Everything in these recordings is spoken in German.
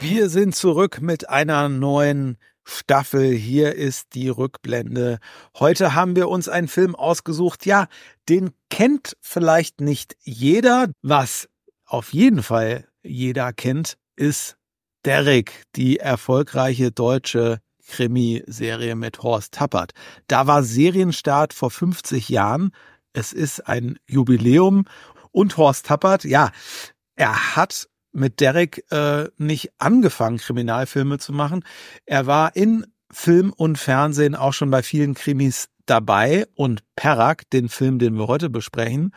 Wir sind zurück mit einer neuen Staffel. Hier ist die Rückblende. Heute haben wir uns einen Film ausgesucht. Ja, den kennt vielleicht nicht jeder. Was auf jeden Fall jeder kennt, ist Derek, die erfolgreiche deutsche Krimiserie mit Horst Tappert. Da war Serienstart vor 50 Jahren. Es ist ein Jubiläum und Horst Tappert, ja, er hat mit Derek äh, nicht angefangen, Kriminalfilme zu machen. Er war in Film und Fernsehen auch schon bei vielen Krimis dabei und Perak, den Film, den wir heute besprechen,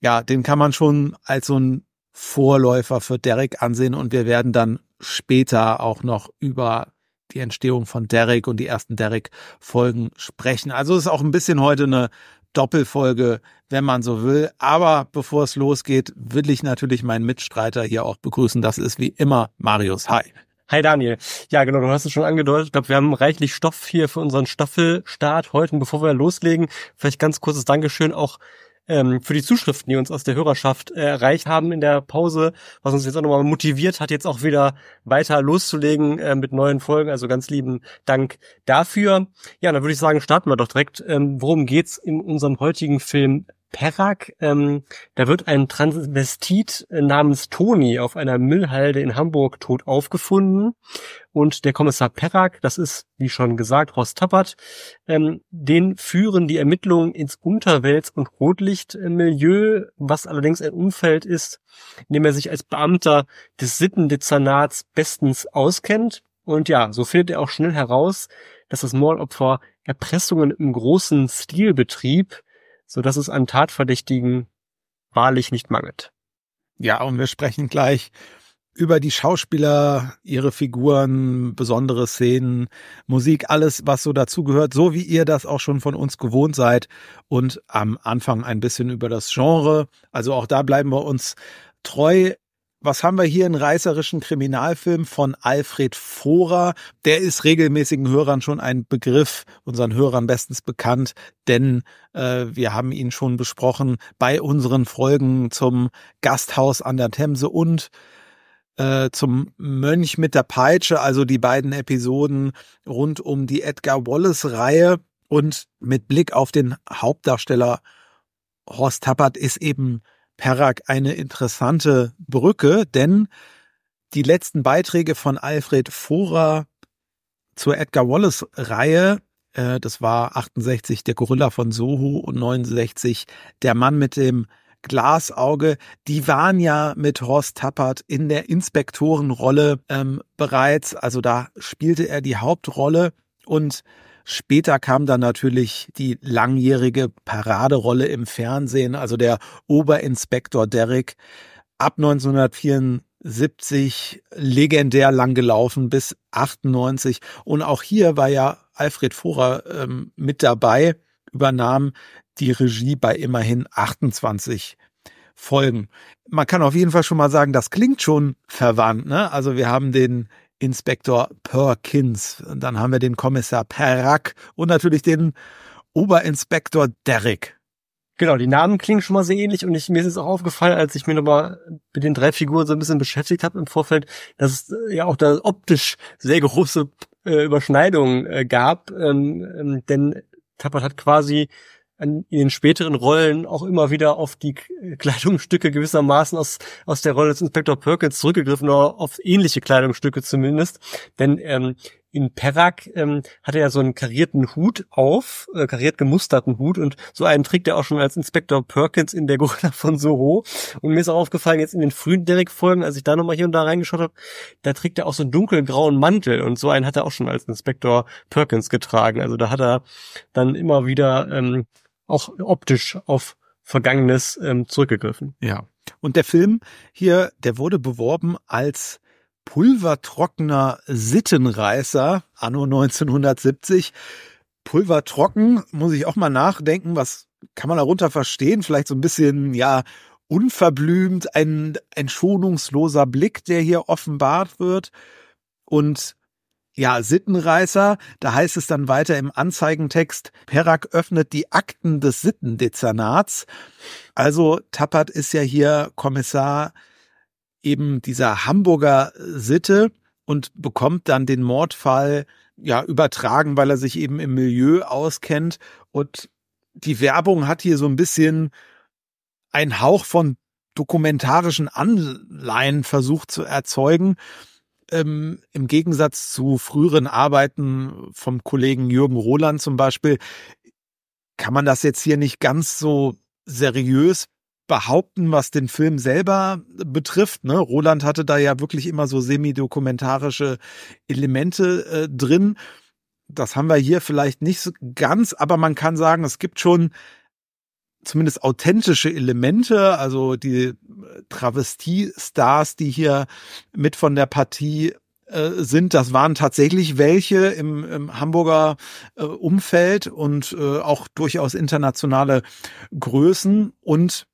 ja, den kann man schon als so ein Vorläufer für Derek ansehen und wir werden dann später auch noch über die Entstehung von Derek und die ersten Derek-Folgen sprechen. Also ist auch ein bisschen heute eine Doppelfolge, wenn man so will. Aber bevor es losgeht, will ich natürlich meinen Mitstreiter hier auch begrüßen. Das ist wie immer Marius. Hi. Hi Daniel. Ja, genau, du hast es schon angedeutet. Ich glaube, wir haben reichlich Stoff hier für unseren Staffelstart heute. Und bevor wir loslegen, vielleicht ganz kurzes Dankeschön auch ähm, für die Zuschriften, die uns aus der Hörerschaft äh, erreicht haben in der Pause, was uns jetzt auch nochmal motiviert hat, jetzt auch wieder weiter loszulegen äh, mit neuen Folgen. Also ganz lieben Dank dafür. Ja, dann würde ich sagen, starten wir doch direkt. Ähm, worum geht's in unserem heutigen Film Perak. Ähm, da wird ein Transvestit äh, namens Toni auf einer Müllhalde in Hamburg tot aufgefunden. Und der Kommissar Perak, das ist, wie schon gesagt, Horst Tappert, ähm, den führen die Ermittlungen ins Unterwelts- und Rotlichtmilieu, was allerdings ein Umfeld ist, in dem er sich als Beamter des Sittendezernats bestens auskennt. Und ja, so findet er auch schnell heraus, dass das Mordopfer Erpressungen im großen Stil betrieb, so dass es an Tatverdächtigen wahrlich nicht mangelt. Ja, und wir sprechen gleich über die Schauspieler, ihre Figuren, besondere Szenen, Musik, alles, was so dazugehört, so wie ihr das auch schon von uns gewohnt seid. Und am Anfang ein bisschen über das Genre. Also auch da bleiben wir uns treu was haben wir hier? Einen reißerischen Kriminalfilm von Alfred Vorer. Der ist regelmäßigen Hörern schon ein Begriff, unseren Hörern bestens bekannt, denn äh, wir haben ihn schon besprochen bei unseren Folgen zum Gasthaus an der Themse und äh, zum Mönch mit der Peitsche, also die beiden Episoden rund um die Edgar Wallace-Reihe. Und mit Blick auf den Hauptdarsteller Horst Tappert ist eben Perak eine interessante Brücke, denn die letzten Beiträge von Alfred Vorer zur Edgar Wallace Reihe, äh, das war 68 der Gorilla von Soho und 69 der Mann mit dem Glasauge, die waren ja mit Horst Tappert in der Inspektorenrolle ähm, bereits, also da spielte er die Hauptrolle. Und Später kam dann natürlich die langjährige Paraderolle im Fernsehen, also der Oberinspektor Derrick, ab 1974 legendär lang gelaufen bis 98. Und auch hier war ja Alfred Vorer ähm, mit dabei, übernahm die Regie bei immerhin 28 Folgen. Man kann auf jeden Fall schon mal sagen, das klingt schon verwandt. Ne? Also wir haben den Inspektor Perkins. Dann haben wir den Kommissar Perak und natürlich den Oberinspektor Derrick. Genau, die Namen klingen schon mal sehr ähnlich und ich, mir ist es auch aufgefallen, als ich mir nochmal mit den drei Figuren so ein bisschen beschäftigt habe im Vorfeld, dass es äh, ja auch da optisch sehr große äh, Überschneidungen äh, gab, ähm, ähm, denn Tappert hat quasi in den späteren Rollen auch immer wieder auf die Kleidungsstücke gewissermaßen aus, aus der Rolle des Inspektor Perkins zurückgegriffen, oder auf ähnliche Kleidungsstücke zumindest. Denn ähm, in Perak ähm, hat er ja so einen karierten Hut auf, äh, kariert gemusterten Hut und so einen trägt er auch schon als Inspektor Perkins in der Gorilla von Soho. Und mir ist auch aufgefallen, jetzt in den frühen Derek-Folgen, als ich da nochmal hier und da reingeschaut habe, da trägt er auch so einen dunkelgrauen Mantel und so einen hat er auch schon als Inspektor Perkins getragen. Also da hat er dann immer wieder ähm, auch optisch auf Vergangenes ähm, zurückgegriffen. Ja. Und der Film hier, der wurde beworben als pulvertrockener Sittenreißer anno 1970. Pulvertrocken, muss ich auch mal nachdenken, was kann man darunter verstehen? Vielleicht so ein bisschen, ja, unverblümt, ein, ein schonungsloser Blick, der hier offenbart wird. Und ja, Sittenreißer, da heißt es dann weiter im Anzeigentext, Perak öffnet die Akten des Sittendezernats. Also Tappert ist ja hier Kommissar eben dieser Hamburger Sitte und bekommt dann den Mordfall ja übertragen, weil er sich eben im Milieu auskennt. Und die Werbung hat hier so ein bisschen einen Hauch von dokumentarischen Anleihen versucht zu erzeugen. Ähm, im Gegensatz zu früheren Arbeiten vom Kollegen Jürgen Roland zum Beispiel, kann man das jetzt hier nicht ganz so seriös behaupten, was den Film selber betrifft. Ne? Roland hatte da ja wirklich immer so semi-dokumentarische Elemente äh, drin. Das haben wir hier vielleicht nicht so ganz, aber man kann sagen, es gibt schon zumindest authentische Elemente, also die äh, Travestie-Stars, die hier mit von der Partie äh, sind, das waren tatsächlich welche im, im Hamburger äh, Umfeld und äh, auch durchaus internationale Größen. Und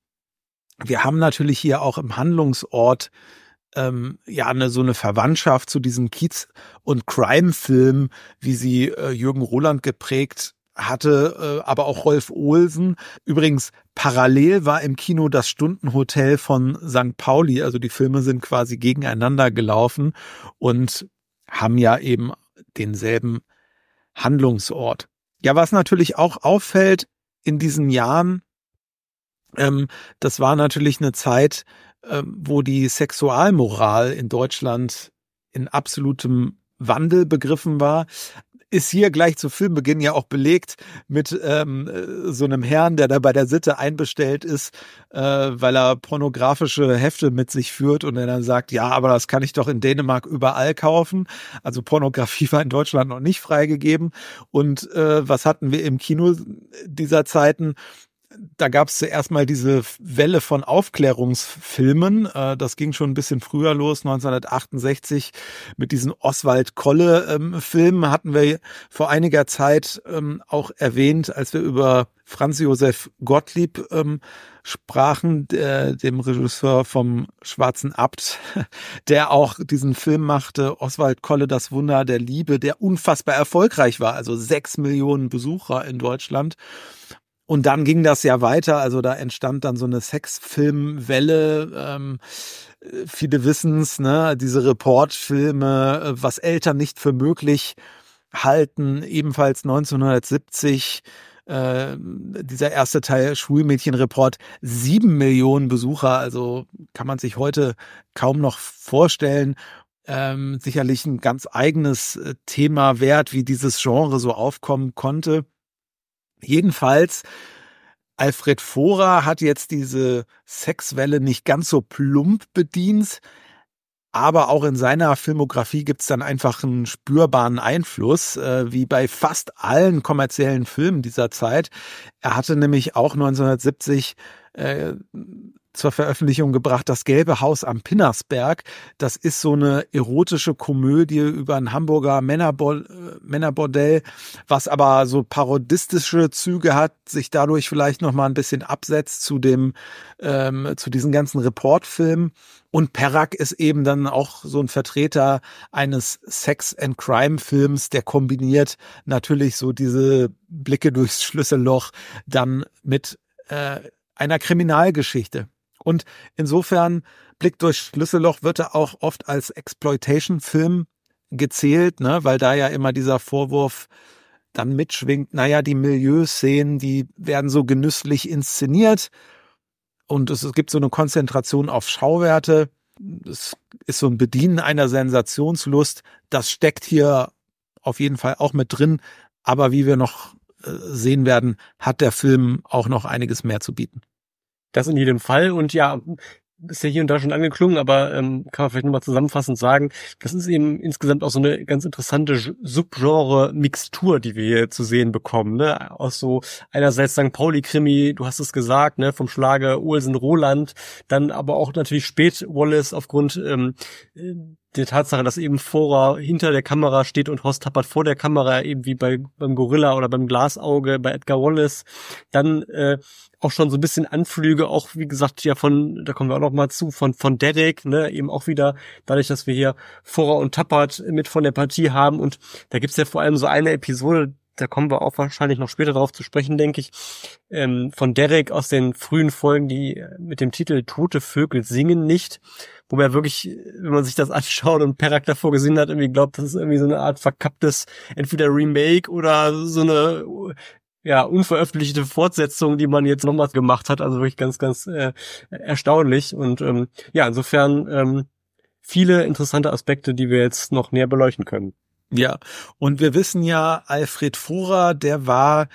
wir haben natürlich hier auch im Handlungsort ähm, ja eine so eine Verwandtschaft zu diesem Kiez- und Crime-Film, wie sie äh, Jürgen Roland geprägt hatte äh, aber auch Rolf Olsen. Übrigens, parallel war im Kino das Stundenhotel von St. Pauli. Also die Filme sind quasi gegeneinander gelaufen und haben ja eben denselben Handlungsort. Ja, was natürlich auch auffällt in diesen Jahren, ähm, das war natürlich eine Zeit, ähm, wo die Sexualmoral in Deutschland in absolutem Wandel begriffen war ist hier gleich zu Filmbeginn ja auch belegt mit ähm, so einem Herrn, der da bei der Sitte einbestellt ist, äh, weil er pornografische Hefte mit sich führt und er dann sagt, ja, aber das kann ich doch in Dänemark überall kaufen. Also Pornografie war in Deutschland noch nicht freigegeben. Und äh, was hatten wir im Kino dieser Zeiten? Da gab es zuerst mal diese Welle von Aufklärungsfilmen. Äh, das ging schon ein bisschen früher los, 1968 mit diesen Oswald Kolle-Filmen ähm, hatten wir vor einiger Zeit ähm, auch erwähnt, als wir über Franz Josef Gottlieb ähm, sprachen, dem Regisseur vom Schwarzen Abt, der auch diesen Film machte, Oswald Kolle, das Wunder der Liebe, der unfassbar erfolgreich war, also sechs Millionen Besucher in Deutschland. Und dann ging das ja weiter, also da entstand dann so eine Sexfilmwelle. Ähm, viele wissen's, ne, diese Reportfilme, äh, was Eltern nicht für möglich halten, ebenfalls 1970 äh, dieser erste Teil Schulmädchenreport, sieben Millionen Besucher, also kann man sich heute kaum noch vorstellen. Ähm, sicherlich ein ganz eigenes äh, Thema wert, wie dieses Genre so aufkommen konnte. Jedenfalls, Alfred Vorer hat jetzt diese Sexwelle nicht ganz so plump bedient, aber auch in seiner Filmografie gibt's dann einfach einen spürbaren Einfluss, äh, wie bei fast allen kommerziellen Filmen dieser Zeit. Er hatte nämlich auch 1970 äh, zur Veröffentlichung gebracht, Das Gelbe Haus am Pinnersberg. Das ist so eine erotische Komödie über ein Hamburger Männerbo Männerbordell, was aber so parodistische Züge hat, sich dadurch vielleicht noch mal ein bisschen absetzt zu dem, ähm, zu diesen ganzen Reportfilmen. Und Perak ist eben dann auch so ein Vertreter eines Sex and Crime Films, der kombiniert natürlich so diese Blicke durchs Schlüsselloch dann mit äh, einer Kriminalgeschichte. Und insofern Blick durch Schlüsselloch wird er auch oft als Exploitation-Film gezählt, ne, weil da ja immer dieser Vorwurf dann mitschwingt, naja, die Milieuszenen, die werden so genüsslich inszeniert und es, gibt so eine Konzentration auf Schauwerte. Es ist so ein Bedienen einer Sensationslust. Das steckt hier auf jeden Fall auch mit drin. Aber wie wir noch äh, sehen werden, hat der Film auch noch einiges mehr zu bieten. Das in jedem Fall. Und ja, ist ja hier und da schon angeklungen, aber ähm, kann man vielleicht nochmal zusammenfassend sagen, das ist eben insgesamt auch so eine ganz interessante Subgenre-Mixtur, die wir hier zu sehen bekommen. Ne? Aus so einerseits St. Pauli-Krimi, du hast es gesagt, ne, vom Schlage Olsen Roland, dann aber auch natürlich spät Wallace aufgrund ähm, der Tatsache, dass eben Fora hinter der Kamera steht und Horst Tappert vor der Kamera, eben wie bei beim Gorilla oder beim Glasauge, bei Edgar Wallace, dann äh, auch schon so ein bisschen Anflüge, auch wie gesagt, ja von, da kommen wir auch noch mal zu, von von Dedek, ne, eben auch wieder, dadurch, dass wir hier Fora und Tappert mit von der Partie haben. Und da gibt's ja vor allem so eine Episode, da kommen wir auch wahrscheinlich noch später darauf zu sprechen, denke ich, ähm, von Derek aus den frühen Folgen, die mit dem Titel Tote Vögel singen nicht, wo man wirklich, wenn man sich das anschaut und Perak davor gesehen hat, irgendwie glaubt, das ist irgendwie so eine Art verkapptes, entweder Remake oder so eine ja, unveröffentlichte Fortsetzung, die man jetzt nochmal gemacht hat. Also wirklich ganz, ganz äh, erstaunlich. Und ähm, ja, insofern ähm, viele interessante Aspekte, die wir jetzt noch näher beleuchten können. Ja, und wir wissen ja, Alfred Fuhrer, der war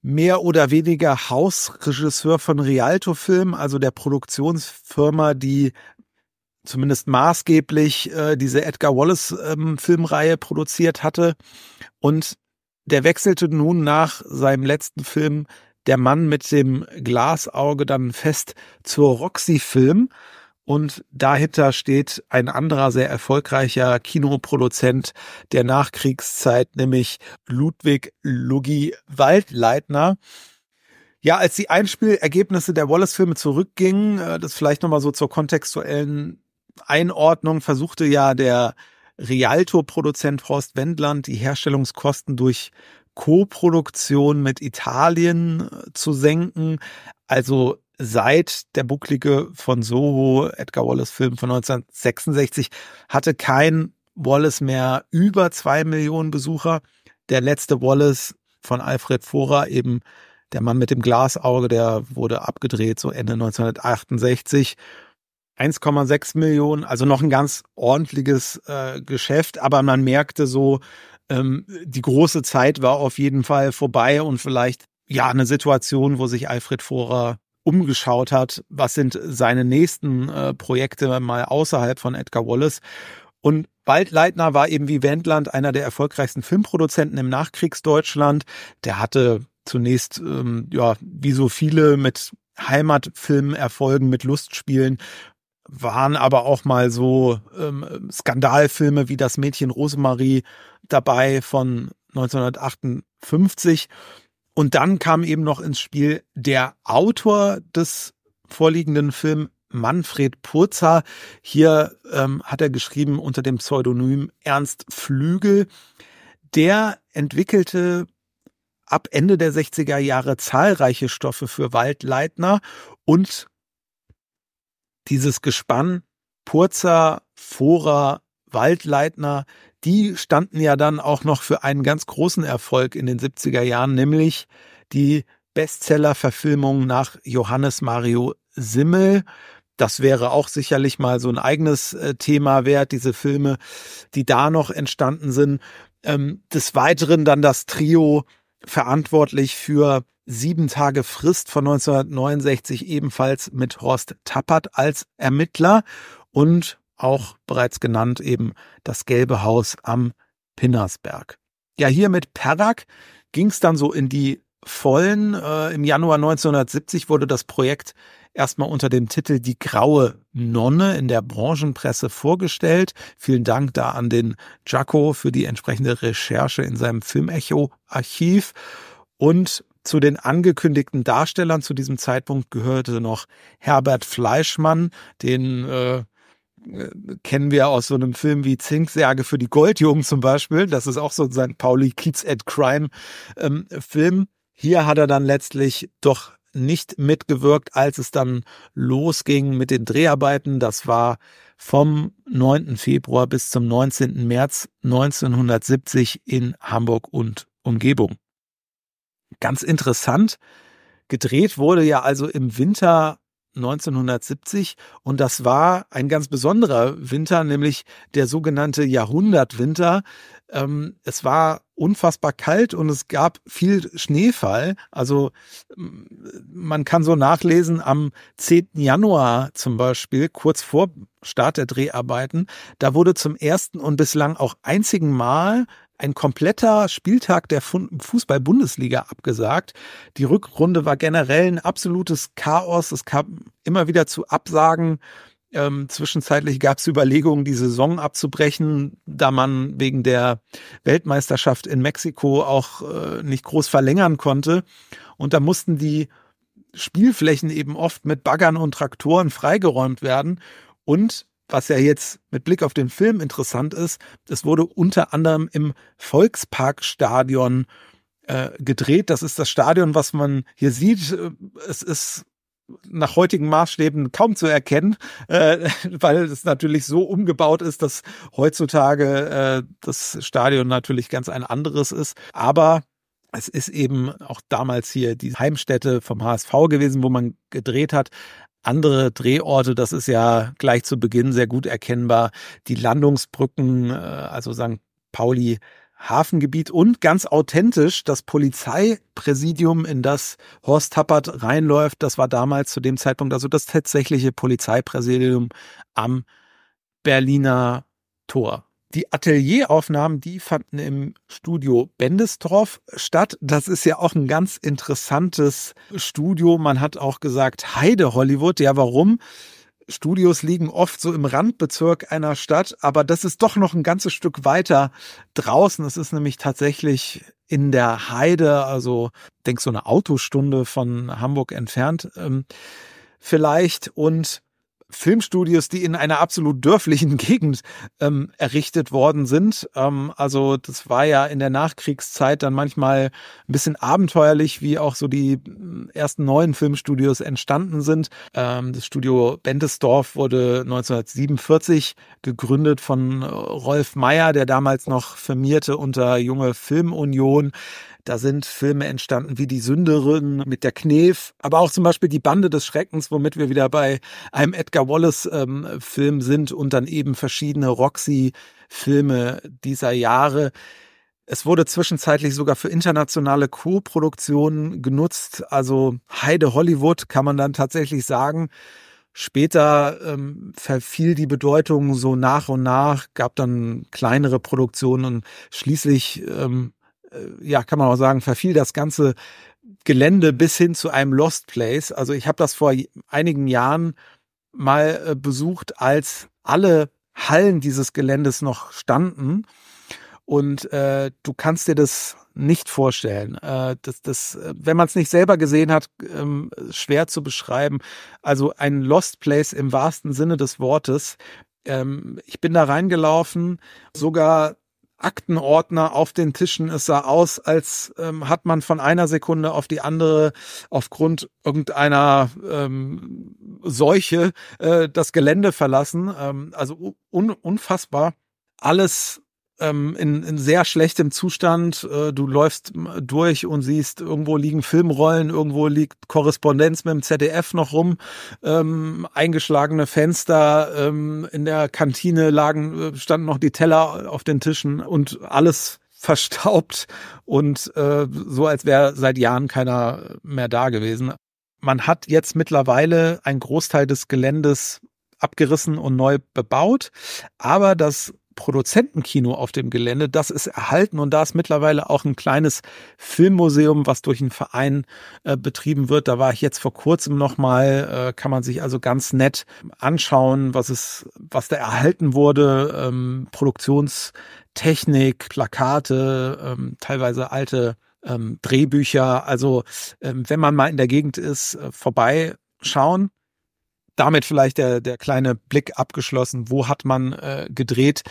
mehr oder weniger Hausregisseur von Rialto Film, also der Produktionsfirma, die zumindest maßgeblich äh, diese Edgar Wallace ähm, Filmreihe produziert hatte. Und der wechselte nun nach seinem letzten Film Der Mann mit dem Glasauge dann fest zur Roxy Film und dahinter steht ein anderer sehr erfolgreicher Kinoproduzent der Nachkriegszeit, nämlich Ludwig Luggi Waldleitner. Ja, als die Einspielergebnisse der Wallace-Filme zurückgingen, äh, das vielleicht nochmal so zur kontextuellen Einordnung, versuchte ja der Rialto-Produzent Horst Wendland die Herstellungskosten durch Co-Produktion mit Italien äh, zu senken. Also seit der Bucklige von Soho, Edgar Wallace Film von 1966, hatte kein Wallace mehr über zwei Millionen Besucher. Der letzte Wallace von Alfred Vorer, eben der Mann mit dem Glasauge, der wurde abgedreht, so Ende 1968. 1,6 Millionen, also noch ein ganz ordentliches äh, Geschäft, aber man merkte so, ähm, die große Zeit war auf jeden Fall vorbei und vielleicht ja eine Situation, wo sich Alfred Vorer umgeschaut hat, was sind seine nächsten äh, Projekte mal außerhalb von Edgar Wallace. Und Waldleitner war eben wie Wendland einer der erfolgreichsten Filmproduzenten im Nachkriegsdeutschland. Der hatte zunächst, ähm, ja, wie so viele mit Heimatfilmen Erfolgen, mit Lustspielen, waren aber auch mal so ähm, Skandalfilme wie Das Mädchen Rosemarie dabei von 1958. Und dann kam eben noch ins Spiel der Autor des vorliegenden Films, Manfred Purzer. Hier ähm, hat er geschrieben unter dem Pseudonym Ernst Flügel. Der entwickelte ab Ende der 60er Jahre zahlreiche Stoffe für Waldleitner und dieses Gespann Purzer, Forer, Waldleitner die standen ja dann auch noch für einen ganz großen Erfolg in den 70er Jahren, nämlich die Bestseller-Verfilmung nach Johannes Mario Simmel. Das wäre auch sicherlich mal so ein eigenes äh, Thema wert, diese Filme, die da noch entstanden sind. Ähm, des Weiteren dann das Trio verantwortlich für Sieben Tage Frist von 1969 ebenfalls mit Horst Tappert als Ermittler und auch bereits genannt eben das Gelbe Haus am Pinnersberg. Ja, hier mit Perak ging es dann so in die Vollen. Äh, Im Januar 1970 wurde das Projekt erstmal unter dem Titel Die graue Nonne in der Branchenpresse vorgestellt. Vielen Dank da an den Jaco für die entsprechende Recherche in seinem Filmecho-Archiv. Und zu den angekündigten Darstellern zu diesem Zeitpunkt gehörte noch Herbert Fleischmann, den äh, kennen wir aus so einem Film wie Zinksärge für die Goldjungen zum Beispiel. Das ist auch so sein Pauli Kids at Crime ähm, Film. Hier hat er dann letztlich doch nicht mitgewirkt, als es dann losging mit den Dreharbeiten. Das war vom 9. Februar bis zum 19. März 1970 in Hamburg und Umgebung. Ganz interessant. Gedreht wurde ja also im Winter 1970 und das war ein ganz besonderer Winter, nämlich der sogenannte Jahrhundertwinter. Ähm, es war unfassbar kalt und es gab viel Schneefall. Also man kann so nachlesen, am 10. Januar zum Beispiel, kurz vor Start der Dreharbeiten, da wurde zum ersten und bislang auch einzigen Mal ein kompletter Spieltag der Fußball-Bundesliga abgesagt. Die Rückrunde war generell ein absolutes Chaos. Es kam immer wieder zu Absagen Ähm, zwischenzeitlich gab es Überlegungen, die Saison abzubrechen, da man wegen der Weltmeisterschaft in Mexiko auch äh, nicht groß verlängern konnte. Und da mussten die Spielflächen eben oft mit Baggern und Traktoren freigeräumt werden. Und was ja jetzt mit Blick auf den Film interessant ist, es wurde unter anderem im Volksparkstadion äh, gedreht. Das ist das Stadion, was man hier sieht. Es ist nach heutigen Maßstäben kaum zu erkennen, äh, weil es natürlich so umgebaut ist, dass heutzutage äh, das Stadion natürlich ganz ein anderes ist. Aber es ist eben auch damals hier die Heimstätte vom HSV gewesen, wo man gedreht hat. Andere Drehorte, das ist ja gleich zu Beginn sehr gut erkennbar. Die Landungsbrücken, äh, also St. Pauli Hafengebiet und ganz authentisch das Polizeipräsidium, in das Horst Tappert reinläuft. Das war damals zu dem Zeitpunkt also das tatsächliche Polizeipräsidium am Berliner Tor. Die Atelieraufnahmen, die fanden im Studio Bendestorf statt. Das ist ja auch ein ganz interessantes Studio. Man hat auch gesagt Heide Hollywood. Ja, warum? Studios liegen oft so im Randbezirk einer Stadt, aber das ist doch noch ein ganzes Stück weiter draußen. Es ist nämlich tatsächlich in der Heide, also denk so eine Autostunde von Hamburg entfernt ähm, vielleicht und Filmstudios, die in einer absolut dörflichen Gegend ähm, errichtet worden sind. Ähm, also das war ja in der Nachkriegszeit dann manchmal ein bisschen abenteuerlich, wie auch so die äh, ersten neuen Filmstudios entstanden sind. Ähm, das Studio Bentesdorf wurde 1947 gegründet von äh, Rolf Meyer, der damals noch firmierte unter Junge Filmunion. Da sind Filme entstanden wie Die Sünderin mit der Knef, aber auch zum Beispiel Die Bande des Schreckens, womit wir wieder bei einem Edgar Wallace-Film ähm, sind und dann eben verschiedene Roxy-Filme dieser Jahre. Es wurde zwischenzeitlich sogar für internationale Co-Produktionen genutzt. Also Heide Hollywood kann man dann tatsächlich sagen. Später ähm, verfiel die Bedeutung so nach und nach, gab dann kleinere Produktionen und schließlich ähm, äh, ja, kann man auch sagen, verfiel das ganze Gelände bis hin zu einem Lost Place. Also ich habe das vor einigen Jahren mal äh, besucht, als alle Hallen dieses Geländes noch standen. Und äh, du kannst dir das nicht vorstellen. Äh, das, das, äh, wenn man es nicht selber gesehen hat, ähm, schwer zu beschreiben. Also ein Lost Place im wahrsten Sinne des Wortes. Ähm, ich bin da reingelaufen, sogar Aktenordner auf den Tischen. Es sah aus, als ähm, hat man von einer Sekunde auf die andere aufgrund irgendeiner ähm, Seuche äh, das Gelände verlassen. Ähm, also un unfassbar. Alles ähm, in, in sehr schlechtem Zustand. Äh, du läufst durch und siehst, irgendwo liegen Filmrollen, irgendwo liegt Korrespondenz mit dem ZDF noch rum, ähm, eingeschlagene Fenster, ähm, in der Kantine lagen, äh, standen noch die Teller auf den Tischen und alles verstaubt und äh, so, als wäre seit Jahren keiner mehr da gewesen. Man hat jetzt mittlerweile einen Großteil des Geländes abgerissen und neu bebaut, aber das Produzentenkino auf dem Gelände. Das ist erhalten und da ist mittlerweile auch ein kleines Filmmuseum, was durch einen Verein äh, betrieben wird. Da war ich jetzt vor kurzem nochmal, äh, kann man sich also ganz nett anschauen, was es, was da erhalten wurde. Ähm, Produktionstechnik, Plakate, ähm, teilweise alte ähm, Drehbücher. Also ähm, wenn man mal in der Gegend ist, äh, vorbeischauen damit vielleicht der, der kleine Blick abgeschlossen. Wo hat man äh, gedreht?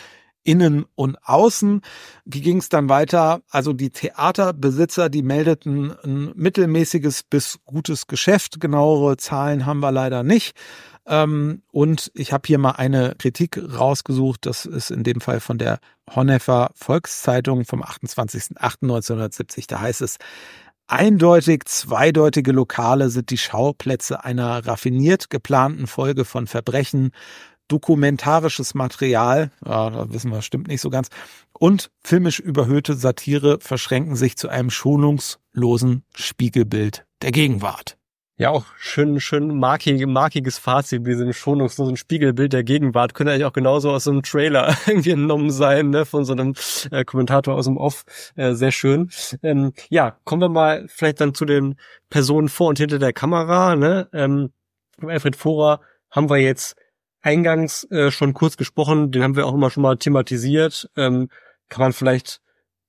Innen und Außen. Wie ging es dann weiter? Also die Theaterbesitzer, die meldeten ein mittelmäßiges bis gutes Geschäft. Genauere Zahlen haben wir leider nicht. Ähm, und ich habe hier mal eine Kritik rausgesucht. Das ist in dem Fall von der Honnefer Volkszeitung vom 28.08.1970. Da heißt es, Eindeutig zweideutige Lokale sind die Schauplätze einer raffiniert geplanten Folge von Verbrechen, dokumentarisches Material, ja, da wissen wir, stimmt nicht so ganz, und filmisch überhöhte Satire verschränken sich zu einem schonungslosen Spiegelbild der Gegenwart. Ja, auch schön, schön markig, markiges Fazit mit diesem schonungslosen Spiegelbild der Gegenwart. Könnte eigentlich auch genauso aus so einem Trailer irgendwie entnommen sein, ne, von so einem äh, Kommentator aus dem Off. Äh, sehr schön. Ähm, ja, kommen wir mal vielleicht dann zu den Personen vor und hinter der Kamera. Ne? Ähm, Alfred Vorer haben wir jetzt eingangs äh, schon kurz gesprochen, den haben wir auch immer schon mal thematisiert. Ähm, kann man vielleicht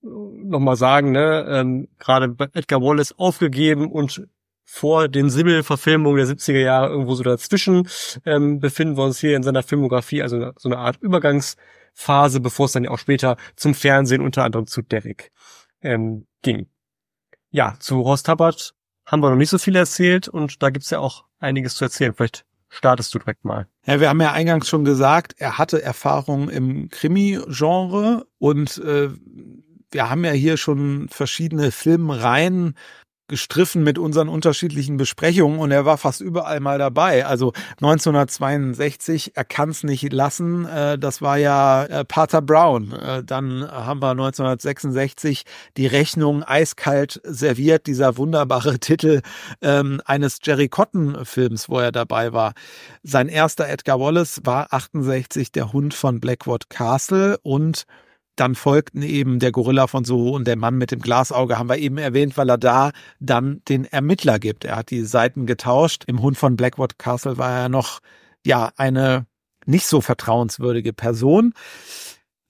äh, nochmal sagen, ne? Ähm, Gerade Edgar Wallace aufgegeben und vor den Simmel-Verfilmungen der 70er Jahre irgendwo so dazwischen ähm, befinden wir uns hier in seiner Filmografie, also so eine Art Übergangsphase, bevor es dann ja auch später zum Fernsehen, unter anderem zu Derek, ähm, ging. Ja, zu Horst Tappert haben wir noch nicht so viel erzählt und da gibt's ja auch einiges zu erzählen. Vielleicht startest du direkt mal. Ja, wir haben ja eingangs schon gesagt, er hatte Erfahrung im Krimi-Genre und äh, wir haben ja hier schon verschiedene Filmreihen gestriffen mit unseren unterschiedlichen Besprechungen und er war fast überall mal dabei. Also 1962, er kann es nicht lassen, äh, das war ja äh, Pater Brown. Äh, dann haben wir 1966 die Rechnung eiskalt serviert, dieser wunderbare Titel ähm, eines Jerry Cotton-Films, wo er dabei war. Sein erster Edgar Wallace war 68 der Hund von Blackwood Castle und dann folgten eben der Gorilla von Soho und der Mann mit dem Glasauge, haben wir eben erwähnt, weil er da dann den Ermittler gibt. Er hat die Seiten getauscht. Im Hund von Blackwood Castle war er noch, ja, eine nicht so vertrauenswürdige Person.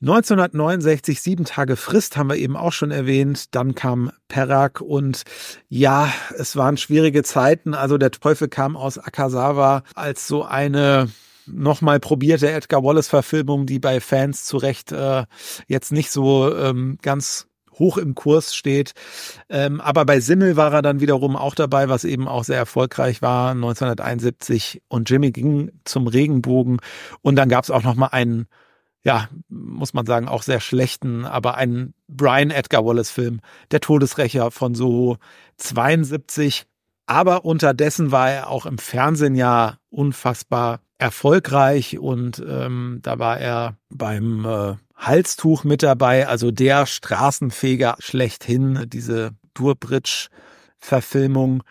1969, sieben Tage Frist, haben wir eben auch schon erwähnt. Dann kam Perak und ja, es waren schwierige Zeiten. Also der Teufel kam aus Akasawa als so eine nochmal probierte Edgar Wallace-Verfilmung, die bei Fans zu Recht äh, jetzt nicht so ähm, ganz hoch im Kurs steht. Ähm, aber bei Simmel war er dann wiederum auch dabei, was eben auch sehr erfolgreich war, 1971. Und Jimmy ging zum Regenbogen. Und dann gab es auch noch mal einen, ja, muss man sagen, auch sehr schlechten, aber einen Brian Edgar Wallace-Film, Der Todesrächer von Soho 72. Aber unterdessen war er auch im Fernsehen ja unfassbar erfolgreich und ähm, da war er beim äh, Halstuch mit dabei, also der Straßenfeger schlechthin, diese Durbridge-Verfilmung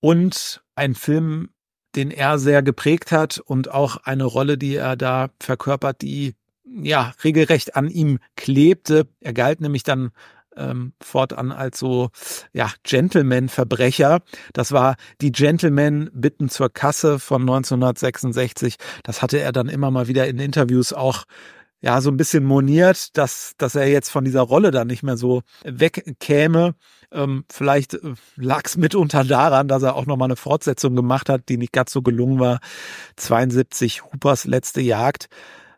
und ein Film, den er sehr geprägt hat und auch eine Rolle, die er da verkörpert, die ja regelrecht an ihm klebte. Er galt nämlich dann ähm, fortan als so ja Gentleman-Verbrecher. Das war die Gentleman bitten zur Kasse von 1966. Das hatte er dann immer mal wieder in Interviews auch ja so ein bisschen moniert, dass dass er jetzt von dieser Rolle dann nicht mehr so wegkäme. Ähm, vielleicht äh, lag es mitunter daran, dass er auch noch mal eine Fortsetzung gemacht hat, die nicht ganz so gelungen war. 72 Hoopers letzte Jagd.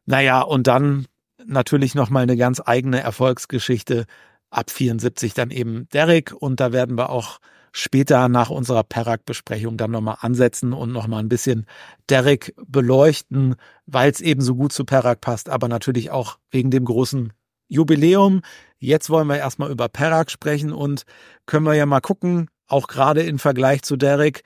Naja, und dann natürlich noch mal eine ganz eigene Erfolgsgeschichte ab 74 dann eben Derek und da werden wir auch später nach unserer Perak-Besprechung dann nochmal ansetzen und nochmal ein bisschen Derek beleuchten, weil es eben so gut zu Perak passt, aber natürlich auch wegen dem großen Jubiläum. Jetzt wollen wir erstmal über Perak sprechen und können wir ja mal gucken, auch gerade im Vergleich zu Derek,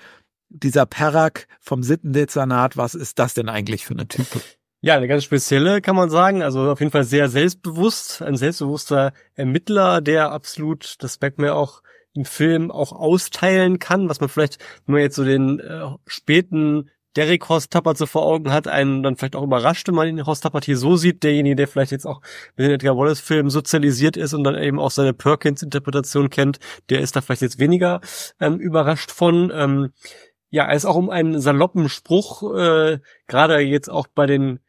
dieser Perak vom Sittendezernat, was ist das denn eigentlich für eine Type? Ja, eine ganz spezielle kann man sagen. Also auf jeden Fall sehr selbstbewusst, ein selbstbewusster Ermittler, der absolut, das merkt auch im Film, auch austeilen kann, was man vielleicht, wenn man jetzt so den äh, späten Derek Horst Tappert so vor Augen hat, einen dann vielleicht auch überrascht, wenn man den Horst Tappert hier so sieht. Derjenige, der vielleicht jetzt auch mit den Edgar Wallace Filmen sozialisiert ist und dann eben auch seine Perkins Interpretation kennt, der ist da vielleicht jetzt weniger ähm, überrascht von. Ähm, ja, er ist auch um einen saloppen Spruch, äh, gerade jetzt auch bei den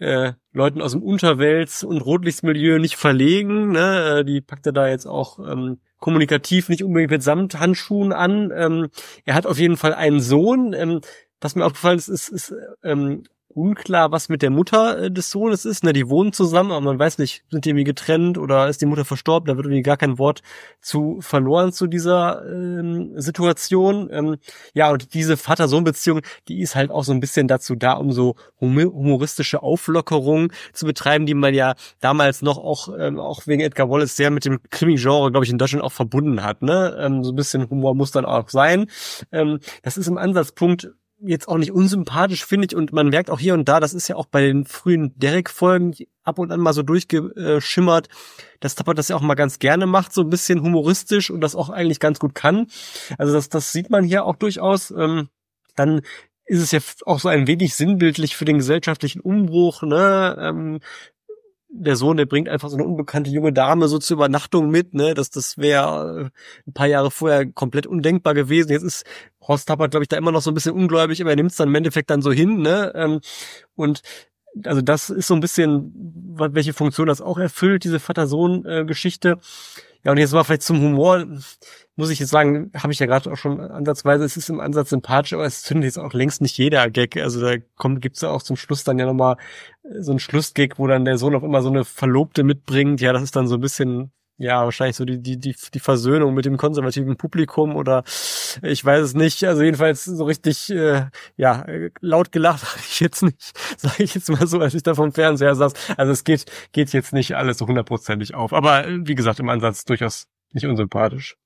äh, Leuten aus dem Unterwelts- und Rotlichtsmilieu nicht verlegen. Ne? Äh, die packt er da jetzt auch ähm, kommunikativ nicht unbedingt mit Samthandschuhen an. Ähm, er hat auf jeden Fall einen Sohn. Ähm, was mir aufgefallen ist, ist, ist ähm, unklar, was mit der Mutter äh, des Sohnes ist. Ne, die wohnen zusammen, aber man weiß nicht, sind die irgendwie getrennt oder ist die Mutter verstorben? Da wird irgendwie gar kein Wort zu verloren zu dieser ähm, Situation. Ähm, ja, und diese Vater-Sohn-Beziehung, die ist halt auch so ein bisschen dazu da, um so humoristische Auflockerung zu betreiben, die man ja damals noch auch ähm, auch wegen Edgar Wallace sehr mit dem Krimi-Genre, glaube ich, in Deutschland auch verbunden hat. Ne? Ähm, so ein bisschen Humor muss dann auch sein. Ähm, das ist im Ansatzpunkt jetzt auch nicht unsympathisch, finde ich. Und man merkt auch hier und da, das ist ja auch bei den frühen Derek-Folgen ab und an mal so durchgeschimmert, dass Tapper das ja auch mal ganz gerne macht, so ein bisschen humoristisch und das auch eigentlich ganz gut kann. Also das, das sieht man hier auch durchaus. Ähm, dann ist es ja auch so ein wenig sinnbildlich für den gesellschaftlichen Umbruch, ne? Ähm, der Sohn, der bringt einfach so eine unbekannte junge Dame so zur Übernachtung mit, ne? Das, das wäre äh, ein paar Jahre vorher komplett undenkbar gewesen. Jetzt ist Horst Tappert, glaube ich, da immer noch so ein bisschen ungläubig, aber er nimmt es dann im Endeffekt dann so hin, ne? Ähm, und also das ist so ein bisschen, welche Funktion das auch erfüllt, diese Vater-Sohn-Geschichte. Ja, und jetzt mal vielleicht zum Humor muss ich jetzt sagen, habe ich ja gerade auch schon ansatzweise, es ist im Ansatz sympathisch, aber es zündet jetzt auch längst nicht jeder Gag. Also da kommt, gibt's ja auch zum Schluss dann ja nochmal äh, so ein Schlussgag, wo dann der Sohn auf immer so eine Verlobte mitbringt. Ja, das ist dann so ein bisschen, ja, wahrscheinlich so die, die, die, die Versöhnung mit dem konservativen Publikum oder ich weiß es nicht. Also jedenfalls so richtig, äh, ja, laut gelacht habe ich jetzt nicht, sage ich jetzt mal so, als ich da vom Fernseher saß. Also es geht, geht jetzt nicht alles so hundertprozentig auf. Aber äh, wie gesagt, im Ansatz durchaus nicht unsympathisch.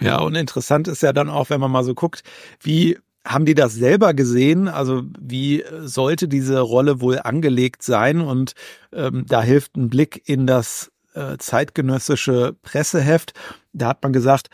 Ja, und interessant ist ja dann auch, wenn man mal so guckt, wie haben die das selber gesehen? Also wie sollte diese Rolle wohl angelegt sein? Und ähm, da hilft ein Blick in das äh, zeitgenössische Presseheft. Da hat man gesagt,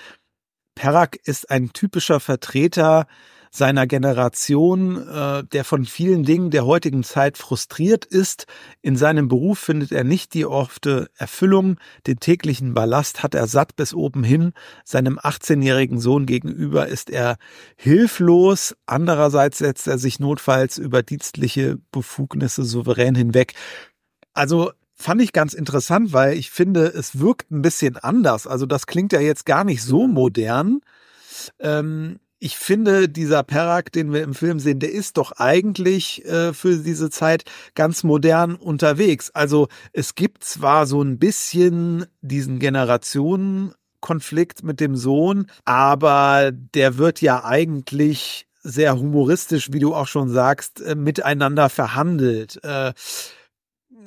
Perak ist ein typischer Vertreter seiner Generation, äh, der von vielen Dingen der heutigen Zeit frustriert ist. In seinem Beruf findet er nicht die oft Erfüllung, den täglichen Ballast hat er satt bis oben hin. Seinem 18-jährigen Sohn gegenüber ist er hilflos. Andererseits setzt er sich notfalls über dienstliche Befugnisse souverän hinweg. Also fand ich ganz interessant, weil ich finde, es wirkt ein bisschen anders. Also das klingt ja jetzt gar nicht so modern. Ähm, ich finde, dieser Perak, den wir im Film sehen, der ist doch eigentlich äh, für diese Zeit ganz modern unterwegs. Also es gibt zwar so ein bisschen diesen Generationenkonflikt mit dem Sohn, aber der wird ja eigentlich sehr humoristisch, wie du auch schon sagst, äh, miteinander verhandelt. Äh,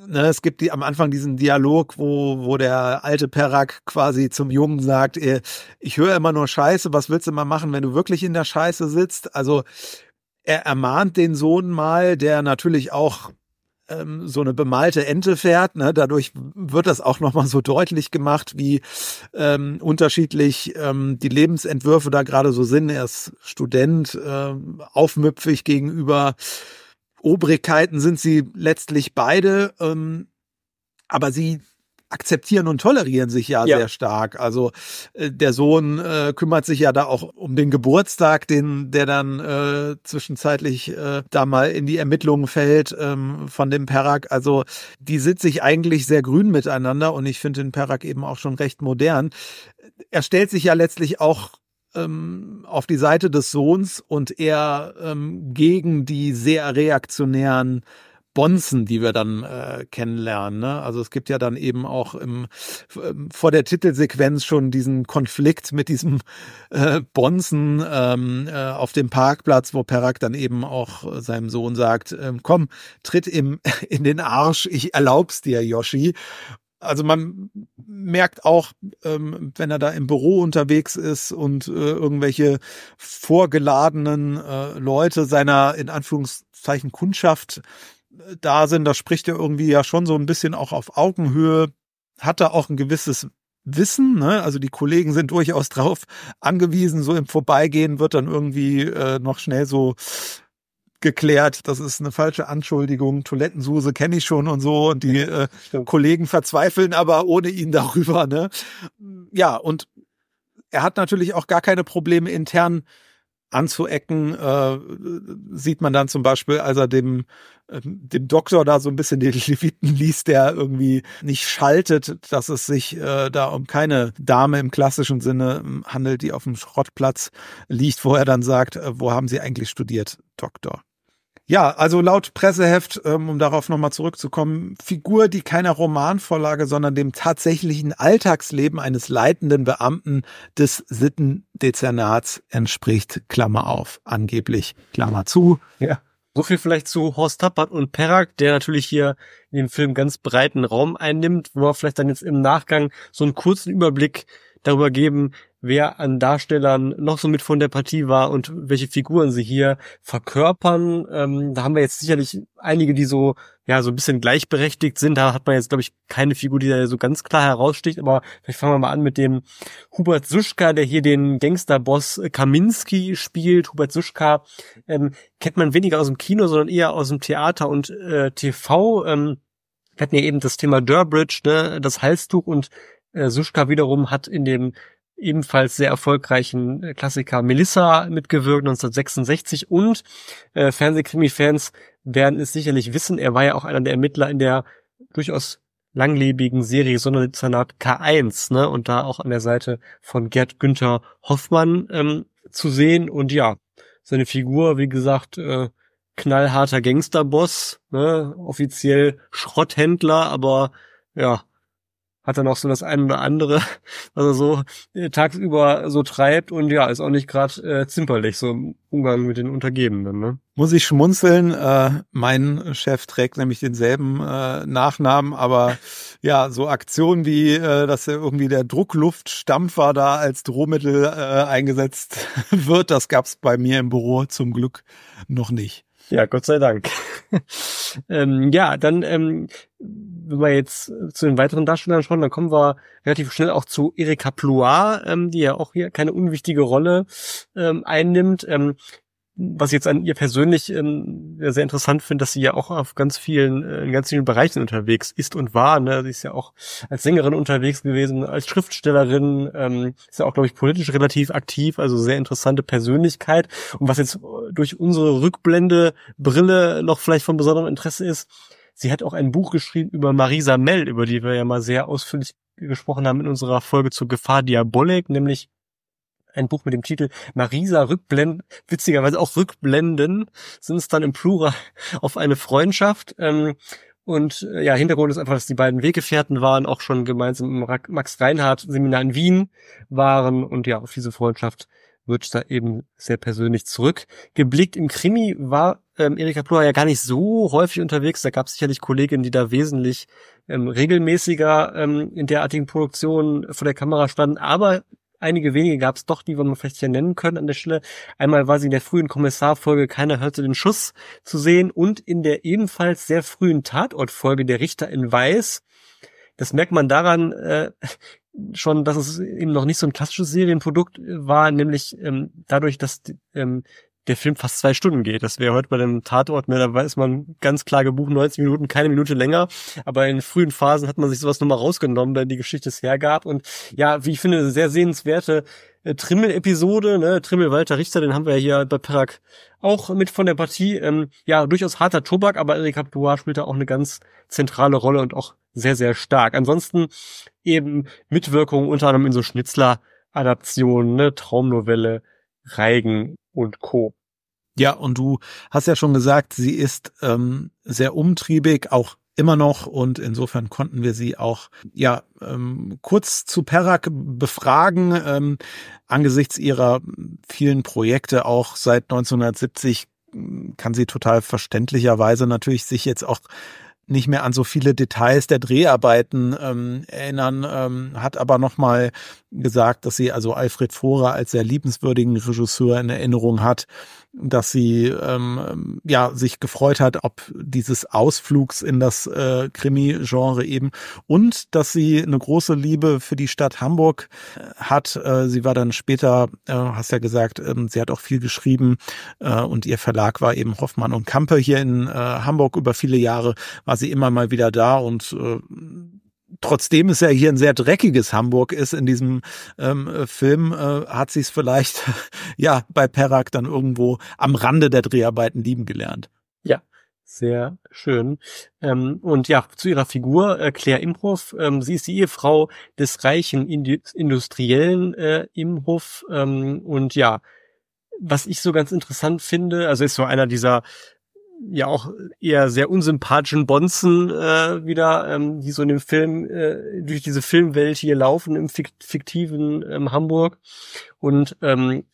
ne, es gibt die, am Anfang diesen Dialog, wo, wo der alte Perak quasi zum Jungen sagt, äh, ich höre immer nur Scheiße, was willst du mal machen, wenn du wirklich in der Scheiße sitzt? Also er ermahnt den Sohn mal, der natürlich auch ähm, so eine bemalte Ente fährt. Ne? Dadurch wird das auch nochmal so deutlich gemacht, wie ähm, unterschiedlich ähm, die Lebensentwürfe da gerade so sind. Er ist Student, äh, aufmüpfig gegenüber Obrigkeiten sind sie letztlich beide, ähm, aber sie akzeptieren und tolerieren sich ja, ja. sehr stark. Also äh, der Sohn äh, kümmert sich ja da auch um den Geburtstag, den der dann äh, zwischenzeitlich äh, da mal in die Ermittlungen fällt ähm, von dem Perak. Also die sind sich eigentlich sehr grün miteinander und ich finde den Perak eben auch schon recht modern. Er stellt sich ja letztlich auch ähm, auf die Seite des Sohns und eher ähm, gegen die sehr reaktionären Bonzen, die wir dann äh, kennenlernen. Ne? Also es gibt ja dann eben auch im, ähm, vor der Titelsequenz schon diesen Konflikt mit diesem äh, Bonzen ähm, äh, auf dem Parkplatz, wo Perak dann eben auch seinem Sohn sagt, ähm, komm, tritt im, in den Arsch, ich erlaub's dir, Yoshi. Also man merkt auch, ähm, wenn er da im Büro unterwegs ist und äh, irgendwelche vorgeladenen äh, Leute seiner in Anführungszeichen Kundschaft äh, da sind, da spricht er irgendwie ja schon so ein bisschen auch auf Augenhöhe, hat er auch ein gewisses Wissen, ne? also die Kollegen sind durchaus drauf angewiesen, so im Vorbeigehen wird dann irgendwie äh, noch schnell so geklärt, das ist eine falsche Anschuldigung, Toilettensuse kenne ich schon und so und die äh, Kollegen verzweifeln aber ohne ihn darüber. Ne? Ja, und er hat natürlich auch gar keine Probleme intern anzuecken, äh, sieht man dann zum Beispiel, als er dem, äh, dem Doktor da so ein bisschen den Leviten liest, der irgendwie nicht schaltet, dass es sich äh, da um keine Dame im klassischen Sinne ähm, handelt, die auf dem Schrottplatz liegt, wo er dann sagt, äh, wo haben Sie eigentlich studiert, Doktor? Ja, also laut Presseheft, ähm, um darauf nochmal zurückzukommen, Figur, die keiner Romanvorlage, sondern dem tatsächlichen Alltagsleben eines leitenden Beamten des Sittendezernats entspricht, Klammer auf, angeblich, Klammer zu. Ja. So viel vielleicht zu Horst Tappert und Perak, der natürlich hier in dem Film ganz breiten Raum einnimmt, wo wir vielleicht dann jetzt im Nachgang so einen kurzen Überblick darüber geben, wer an Darstellern noch so mit von der Partie war und welche Figuren sie hier verkörpern. Ähm, da haben wir jetzt sicherlich einige, die so ja so ein bisschen gleichberechtigt sind. Da hat man jetzt glaube ich keine Figur, die da so ganz klar heraussticht. Aber vielleicht fangen wir mal an mit dem Hubert Suschka, der hier den Gangsterboss Kaminski spielt. Hubert Suschka ähm, kennt man weniger aus dem Kino, sondern eher aus dem Theater und äh, TV. Ähm, Wir hatten ja eben das Thema Durbridge, ne, das Halstuch und äh, Suschka wiederum hat in dem ebenfalls sehr erfolgreichen äh, Klassiker Melissa mitgewirkt 1966 und äh, Fernsehkrimi-Fans werden es sicherlich wissen, er war ja auch einer der Ermittler in der durchaus langlebigen Serie Sonderdezernat K1, ne, und da auch an der Seite von Gerd Günther Hoffmann ähm, zu sehen. Und ja, seine Figur, wie gesagt, äh, knallharter Gangsterboss, ne, offiziell Schrotthändler, aber ja, hat dann auch so das eine oder andere, was er so äh, tagsüber so treibt und ja, ist auch nicht gerade äh, zimperlich, so im Umgang mit den Untergebenen. Ne? Muss ich schmunzeln, äh, mein Chef trägt nämlich denselben äh, Nachnamen, aber ja, so Aktionen wie, äh, dass irgendwie der Druckluftstampfer da als Drohmittel äh, eingesetzt wird, das gab's bei mir im Büro zum Glück noch nicht. Ja, Gott sei Dank. ähm, ja, dann, ähm, wenn wir jetzt zu den weiteren Darstellern schauen, dann kommen wir relativ schnell auch zu Erika Ploir, ähm, die ja auch hier keine unwichtige Rolle ähm, einnimmt. Ähm, was ich jetzt an ihr persönlich ähm, sehr interessant finde, dass sie ja auch auf ganz vielen, äh, in ganz vielen Bereichen unterwegs ist und war. Ne? Sie ist ja auch als Sängerin unterwegs gewesen, als Schriftstellerin, ähm, ist ja auch, glaube ich, politisch relativ aktiv, also sehr interessante Persönlichkeit. Und was jetzt durch unsere Rückblende Brille noch vielleicht von besonderem Interesse ist, sie hat auch ein Buch geschrieben über Marisa Mell, über die wir ja mal sehr ausführlich gesprochen haben in unserer Folge zur Gefahr Diabolik, nämlich ein Buch mit dem Titel Marisa Rückblenden, witzigerweise auch Rückblenden, sind es dann im Plural auf eine Freundschaft. Ähm, und äh, ja, Hintergrund ist einfach, dass die beiden Weggefährten waren, auch schon gemeinsam im Max Reinhardt Seminar in Wien waren. Und ja, auf diese Freundschaft wird da eben sehr persönlich zurückgeblickt. Im Krimi war ähm, Erika Plura ja gar nicht so häufig unterwegs. Da gab es sicherlich Kolleginnen, die da wesentlich ähm, regelmäßiger ähm, in derartigen Produktionen vor der Kamera standen. Aber einige wenige gab es doch, die wir mal vielleicht hier nennen können an der Stelle. Einmal war sie in der frühen Kommissarfolge Keiner hörte den Schuss zu sehen und in der ebenfalls sehr frühen Tatortfolge Der Richter in Weiß. Das merkt man daran äh, schon, dass es eben noch nicht so ein klassisches Serienprodukt war, nämlich ähm, dadurch, dass ähm, der Film fast zwei Stunden geht. Das wäre heute bei dem Tatort, ne, da weiß man ganz klar gebucht 90 Minuten, keine Minute länger. Aber in frühen Phasen hat man sich sowas nochmal rausgenommen, da die Geschichte es hergab. Und ja, wie ich finde, eine sehr sehenswerte äh, Trimmel-Episode, ne, Trimmel Walter Richter, den haben wir ja hier bei Perak auch mit von der Partie. Ähm, ja, durchaus harter Tobak, aber Eric Abdouar spielt da auch eine ganz zentrale Rolle und auch sehr, sehr stark. Ansonsten eben Mitwirkung unter anderem in so Schnitzler-Adaptionen, ne, Traumnovelle, Reigen und Co. Ja, und du hast ja schon gesagt, sie ist ähm, sehr umtriebig, auch immer noch. Und insofern konnten wir sie auch ja ähm, kurz zu Perak befragen ähm, angesichts ihrer vielen Projekte auch seit 1970 kann sie total verständlicherweise natürlich sich jetzt auch nicht mehr an so viele Details der Dreharbeiten ähm, erinnern, ähm, hat aber nochmal gesagt, dass sie also Alfred Vorer als sehr liebenswürdigen Regisseur in Erinnerung hat dass sie ähm, ja sich gefreut hat, ob dieses Ausflugs in das äh, Krimi-Genre eben und dass sie eine große Liebe für die Stadt Hamburg äh, hat. Äh, sie war dann später, äh, hast ja gesagt, ähm, sie hat auch viel geschrieben äh, und ihr Verlag war eben Hoffmann und Kampe hier in äh, Hamburg über viele Jahre war sie immer mal wieder da und äh, trotzdem es ja hier ein sehr dreckiges Hamburg ist in diesem ähm, Film, äh, hat sie es vielleicht ja bei Perak dann irgendwo am Rande der Dreharbeiten lieben gelernt. Ja, sehr schön. Ähm, und ja, zu ihrer Figur, äh, Claire Imhoff, ähm, sie ist die Ehefrau des reichen Industriellen äh, Imhoff ähm, und ja, was ich so ganz interessant finde, also ist so einer dieser ja auch eher sehr unsympathischen Bonzen äh, wieder, ähm, die so in dem Film, äh, durch diese Filmwelt hier laufen im fiktiven ähm, Hamburg. Und ähm,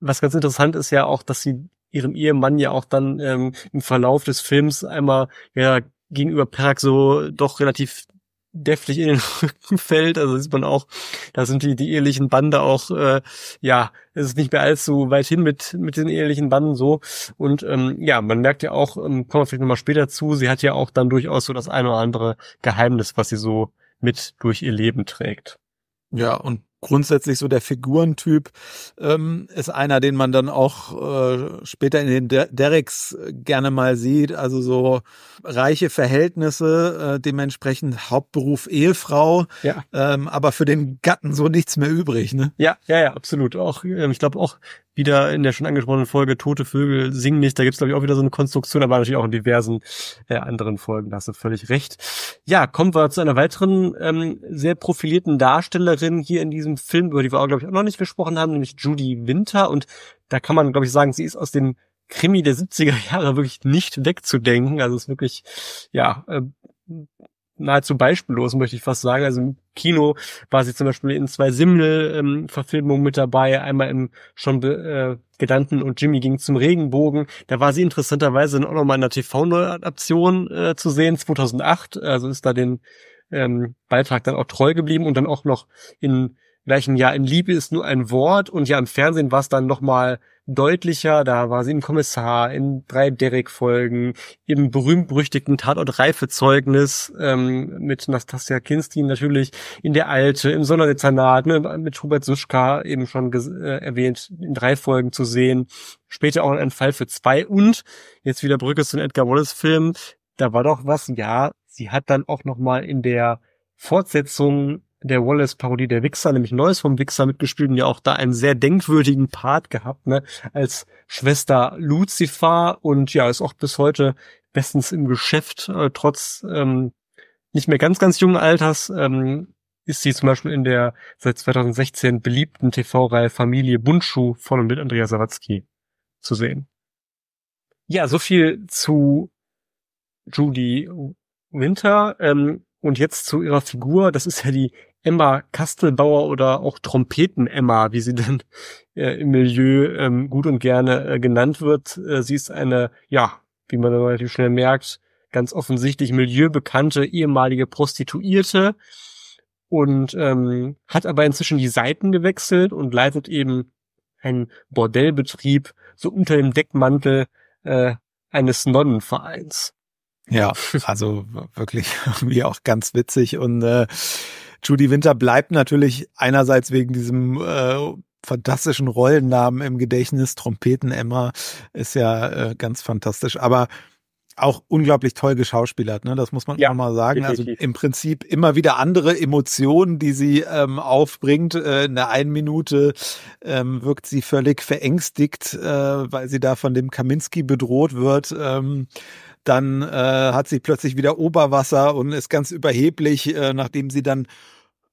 was ganz interessant ist ja auch, dass sie ihrem Ehemann ja auch dann ähm, im Verlauf des Films einmal ja gegenüber Perak so doch relativ deftig in den Rücken fällt. Also sieht man auch, da sind die, die ehelichen Bande auch, äh, ja, es ist nicht mehr allzu weit hin mit, mit den ehelichen Banden so. Und ähm, ja, man merkt ja auch, ähm, kommen wir vielleicht nochmal später zu, sie hat ja auch dann durchaus so das eine oder andere Geheimnis, was sie so mit durch ihr Leben trägt. Ja, und grundsätzlich so der Figurentyp ähm, ist einer, den man dann auch äh, später in den Der Derricks gerne mal sieht. Also so reiche Verhältnisse, äh, dementsprechend Hauptberuf Ehefrau, ja. ähm, aber für den Gatten so nichts mehr übrig. Ne? Ja, ja, ja, absolut. Auch ähm, ich glaube auch wieder in der schon angesprochenen Folge Tote Vögel singen nicht. Da gibt's glaube ich auch wieder so eine Konstruktion, aber natürlich auch in diversen äh, anderen Folgen. Da hast du völlig recht. Ja, kommen wir zu einer weiteren ähm, sehr profilierten Darstellerin hier in diesem Film, über die wir auch glaube ich auch noch nicht gesprochen haben, nämlich Judy Winter. Und da kann man glaube ich sagen, sie ist aus dem Krimi der 70er Jahre wirklich nicht wegzudenken. Also es ist wirklich, ja, äh, nahezu beispiellos, möchte ich fast sagen. Also im Kino war sie zum Beispiel in zwei Simmel-Verfilmungen ähm, mit dabei, einmal im schon äh, genannten und Jimmy ging zum Regenbogen. Da war sie interessanterweise auch nochmal in einer TV-Neuadaption äh, zu sehen, 2008. Also ist da den ähm, Beitrag dann auch treu geblieben und dann auch noch in gleichen Jahr in Liebe ist nur ein Wort und ja im Fernsehen war es dann nochmal deutlicher. Da war sie im Kommissar, in drei Derek-Folgen, im berühmt-berüchtigten Tatort Reifezeugnis ähm, mit Nastasia Kinstin natürlich, in der Alte, im Sonderdezernat, ne, mit Hubert Suschka eben schon äh, erwähnt, in drei Folgen zu sehen. Später auch ein Fall für zwei und jetzt wieder Brücke zu Edgar Wallace-Film. Da war doch was, ja, sie hat dann auch nochmal in der Fortsetzung der Wallace-Parodie der Wichser, nämlich Neues vom Wichser mitgespielt und ja auch da einen sehr denkwürdigen Part gehabt, ne, als Schwester Lucifer und ja, ist auch bis heute bestens im Geschäft, äh, trotz ähm, nicht mehr ganz, ganz jungen Alters, ähm, ist sie zum Beispiel in der seit 2016 beliebten TV-Reihe Familie Bundschuh von und mit Andreas Sawatzki zu sehen. Ja, so viel zu Judy Winter. Ähm, und jetzt zu ihrer Figur. Das ist ja die Emma Kastelbauer oder auch Trompeten-Emma, wie sie denn äh, im Milieu ähm, gut und gerne äh, genannt wird. Äh, sie ist eine, ja, wie man relativ schnell merkt, ganz offensichtlich milieubekannte ehemalige Prostituierte und ähm, hat aber inzwischen die Seiten gewechselt und leitet eben einen Bordellbetrieb so unter dem Deckmantel äh, eines Nonnenvereins. Ja, also wirklich irgendwie auch ganz witzig und äh, Judy Winter bleibt natürlich einerseits wegen diesem äh, fantastischen Rollennamen im Gedächtnis. Trompeten Emma ist ja äh, ganz fantastisch, aber auch unglaublich toll geschauspielert, ne? Das muss man ja, auch mal sagen. Also definitiv. Also im Prinzip immer wieder andere Emotionen, die sie ähm, aufbringt. Äh, in der einen Minute ähm, wirkt sie völlig verängstigt, äh, weil sie da von dem Kaminski bedroht wird. Ähm, dann äh, hat sie plötzlich wieder Oberwasser und ist ganz überheblich, äh, nachdem sie dann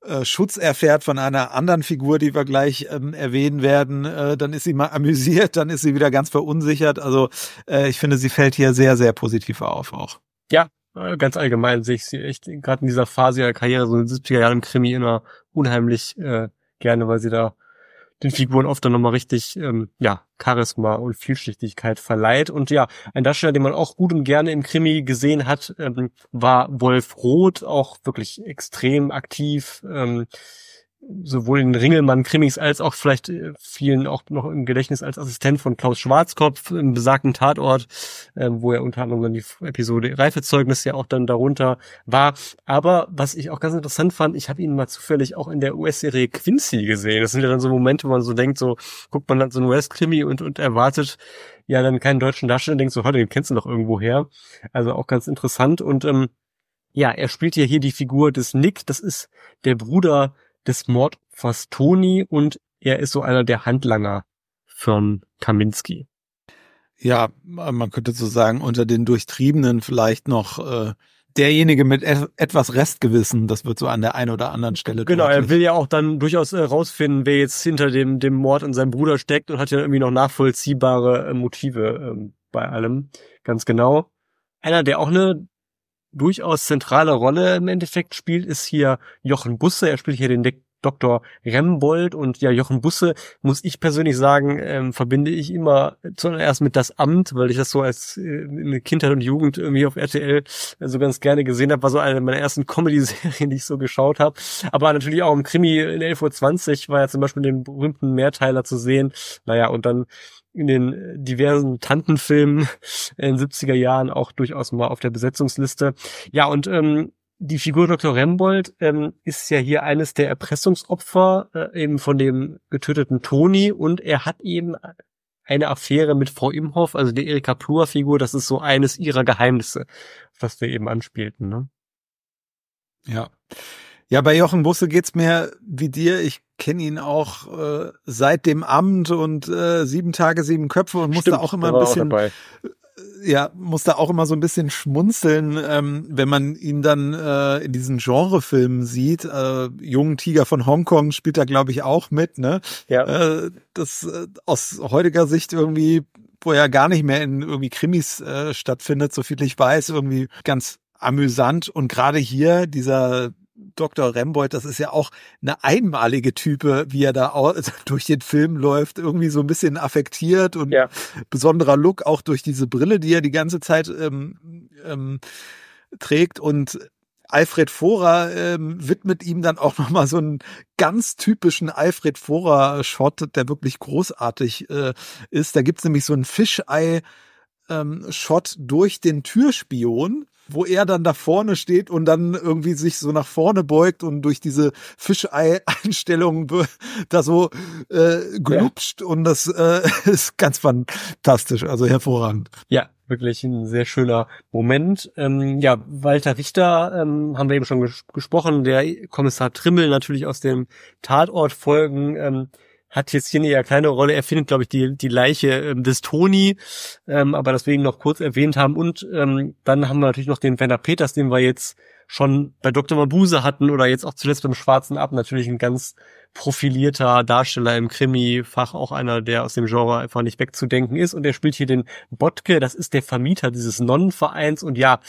äh, Schutz erfährt von einer anderen Figur, die wir gleich ähm, erwähnen werden. Äh, dann ist sie mal amüsiert, dann ist sie wieder ganz verunsichert. Also äh, ich finde, sie fällt hier sehr, sehr positiv auf auch. Ja, äh, ganz allgemein sehe ich sie echt gerade in dieser Phase ihrer Karriere, so in den 70er Jahren im Krimi immer unheimlich äh, gerne, weil sie da den Figuren oft dann nochmal richtig, ähm, ja, Charisma und Vielschichtigkeit verleiht. Und ja, ein Darsteller, den man auch gut und gerne im Krimi gesehen hat, ähm, war Wolf Roth, auch wirklich extrem aktiv. Ähm, sowohl in Ringelmann-Krimis als auch vielleicht äh, vielen auch noch im Gedächtnis als Assistent von Klaus Schwarzkopf im besagten Tatort, äh, wo er unter anderem dann die Episode Reifezeugnis ja auch dann darunter war. Aber was ich auch ganz interessant fand, ich habe ihn mal zufällig auch in der US-Serie Quincy gesehen. Das sind ja dann so Momente, wo man so denkt, so guckt man dann so ein US-Krimi und, und erwartet ja dann keinen deutschen Darsteller, denkt so, heute den kennst du noch irgendwo her. Also auch ganz interessant und ähm, ja, er spielt ja hier die Figur des Nick, das ist der Bruder des Mordopfers Toni und er ist so einer der Handlanger von Kaminski. Ja, man könnte so sagen, unter den Durchtriebenen vielleicht noch äh, derjenige mit et etwas Restgewissen, das wird so an der einen oder anderen Stelle. Genau, deutlich. er will ja auch dann durchaus äh, rausfinden, wer jetzt hinter dem, dem Mord an seinem Bruder steckt und hat ja irgendwie noch nachvollziehbare äh, Motive ähm, bei allem. Ganz genau. Einer, der auch eine durchaus zentrale Rolle im Endeffekt spielt, ist hier Jochen Busse. Er spielt hier den Dr. Rembold und ja, Jochen Busse, muss ich persönlich sagen, ähm, verbinde ich immer zuerst mit das Amt, weil ich das so als äh, in Kindheit und Jugend irgendwie auf RTL äh, so ganz gerne gesehen habe, war so eine meiner ersten Comedy-Serien, die ich so geschaut habe. Aber natürlich auch im Krimi in 11.20 Uhr war ja zum Beispiel den berühmten Mehrteiler zu sehen. Naja, und dann in den diversen Tantenfilmen in den 70er Jahren auch durchaus mal auf der Besetzungsliste. Ja, und ähm, die Figur Dr. Rembold ähm, ist ja hier eines der Erpressungsopfer äh, eben von dem getöteten Toni und er hat eben eine Affäre mit Frau Imhoff, also der Erika Plur-Figur, das ist so eines ihrer Geheimnisse, was wir eben anspielten. Ne? Ja. Ja, bei Jochen Busse geht's mir wie dir. Ich kenne ihn auch äh, seit dem Amt und äh, sieben Tage, sieben Köpfe und musste auch immer ein bisschen ja, muss da auch immer so ein bisschen schmunzeln, ähm, wenn man ihn dann äh, in diesen Genrefilmen sieht. Äh, Jungen Tiger von Hongkong spielt da, glaube ich, auch mit. Ne? Ja. Äh, das äh, aus heutiger Sicht irgendwie, wo er gar nicht mehr in irgendwie Krimis äh, stattfindet, so viel ich weiß, irgendwie ganz amüsant. Und gerade hier dieser Dr. Rembold, das ist ja auch eine einmalige Type, wie er da durch den Film läuft, irgendwie so ein bisschen affektiert und ja. besonderer Look, auch durch diese Brille, die er die ganze Zeit ähm, ähm, trägt und Alfred Vorer ähm, widmet ihm dann auch nochmal so einen ganz typischen Alfred Vorer-Shot, der wirklich großartig äh, ist. Da gibt's nämlich so einen Fischei-Shot ähm, durch den Türspion wo er dann da vorne steht und dann irgendwie sich so nach vorne beugt und durch diese Fischei-Einstellung da so äh, glupscht ja. und das äh, ist ganz fantastisch, also hervorragend. Ja, wirklich ein sehr schöner Moment. Ähm, ja, Walter Richter ähm, haben wir eben schon ges gesprochen, der Kommissar Trimmel natürlich aus dem Tatort folgen. Ähm, hat jetzt hier eine eher kleine Rolle. Er findet, glaube ich, die, die Leiche ähm, des Toni, ähm, aber deswegen noch kurz erwähnt haben. Und ähm, dann haben wir natürlich noch den Werner Peters, den wir jetzt schon bei Dr. Mabuse hatten oder jetzt auch zuletzt beim Schwarzen Ab. Natürlich ein ganz profilierter Darsteller im Krimi-Fach, auch einer, der aus dem Genre einfach nicht wegzudenken ist. Und er spielt hier den Botke, das ist der Vermieter dieses Nonnenvereins. Und ja,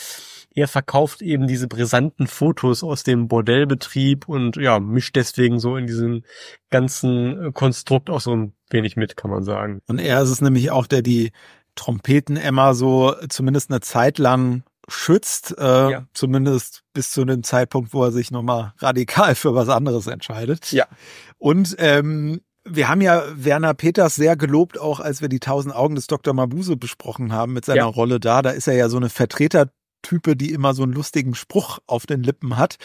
er verkauft eben diese brisanten Fotos aus dem Bordellbetrieb und ja, mischt deswegen so in diesem ganzen Konstrukt auch so ein wenig mit, kann man sagen. Und er ist es nämlich auch, der die Trompeten Emma so zumindest eine Zeit lang schützt, äh, ja. zumindest bis zu dem Zeitpunkt, wo er sich nochmal radikal für was anderes entscheidet. Ja. Und ähm, wir haben ja Werner Peters sehr gelobt, auch als wir die tausend Augen des Dr. Mabuse besprochen haben mit seiner ja. Rolle da. Da ist er ja so eine Vertretertype, die immer so einen lustigen Spruch auf den Lippen hat.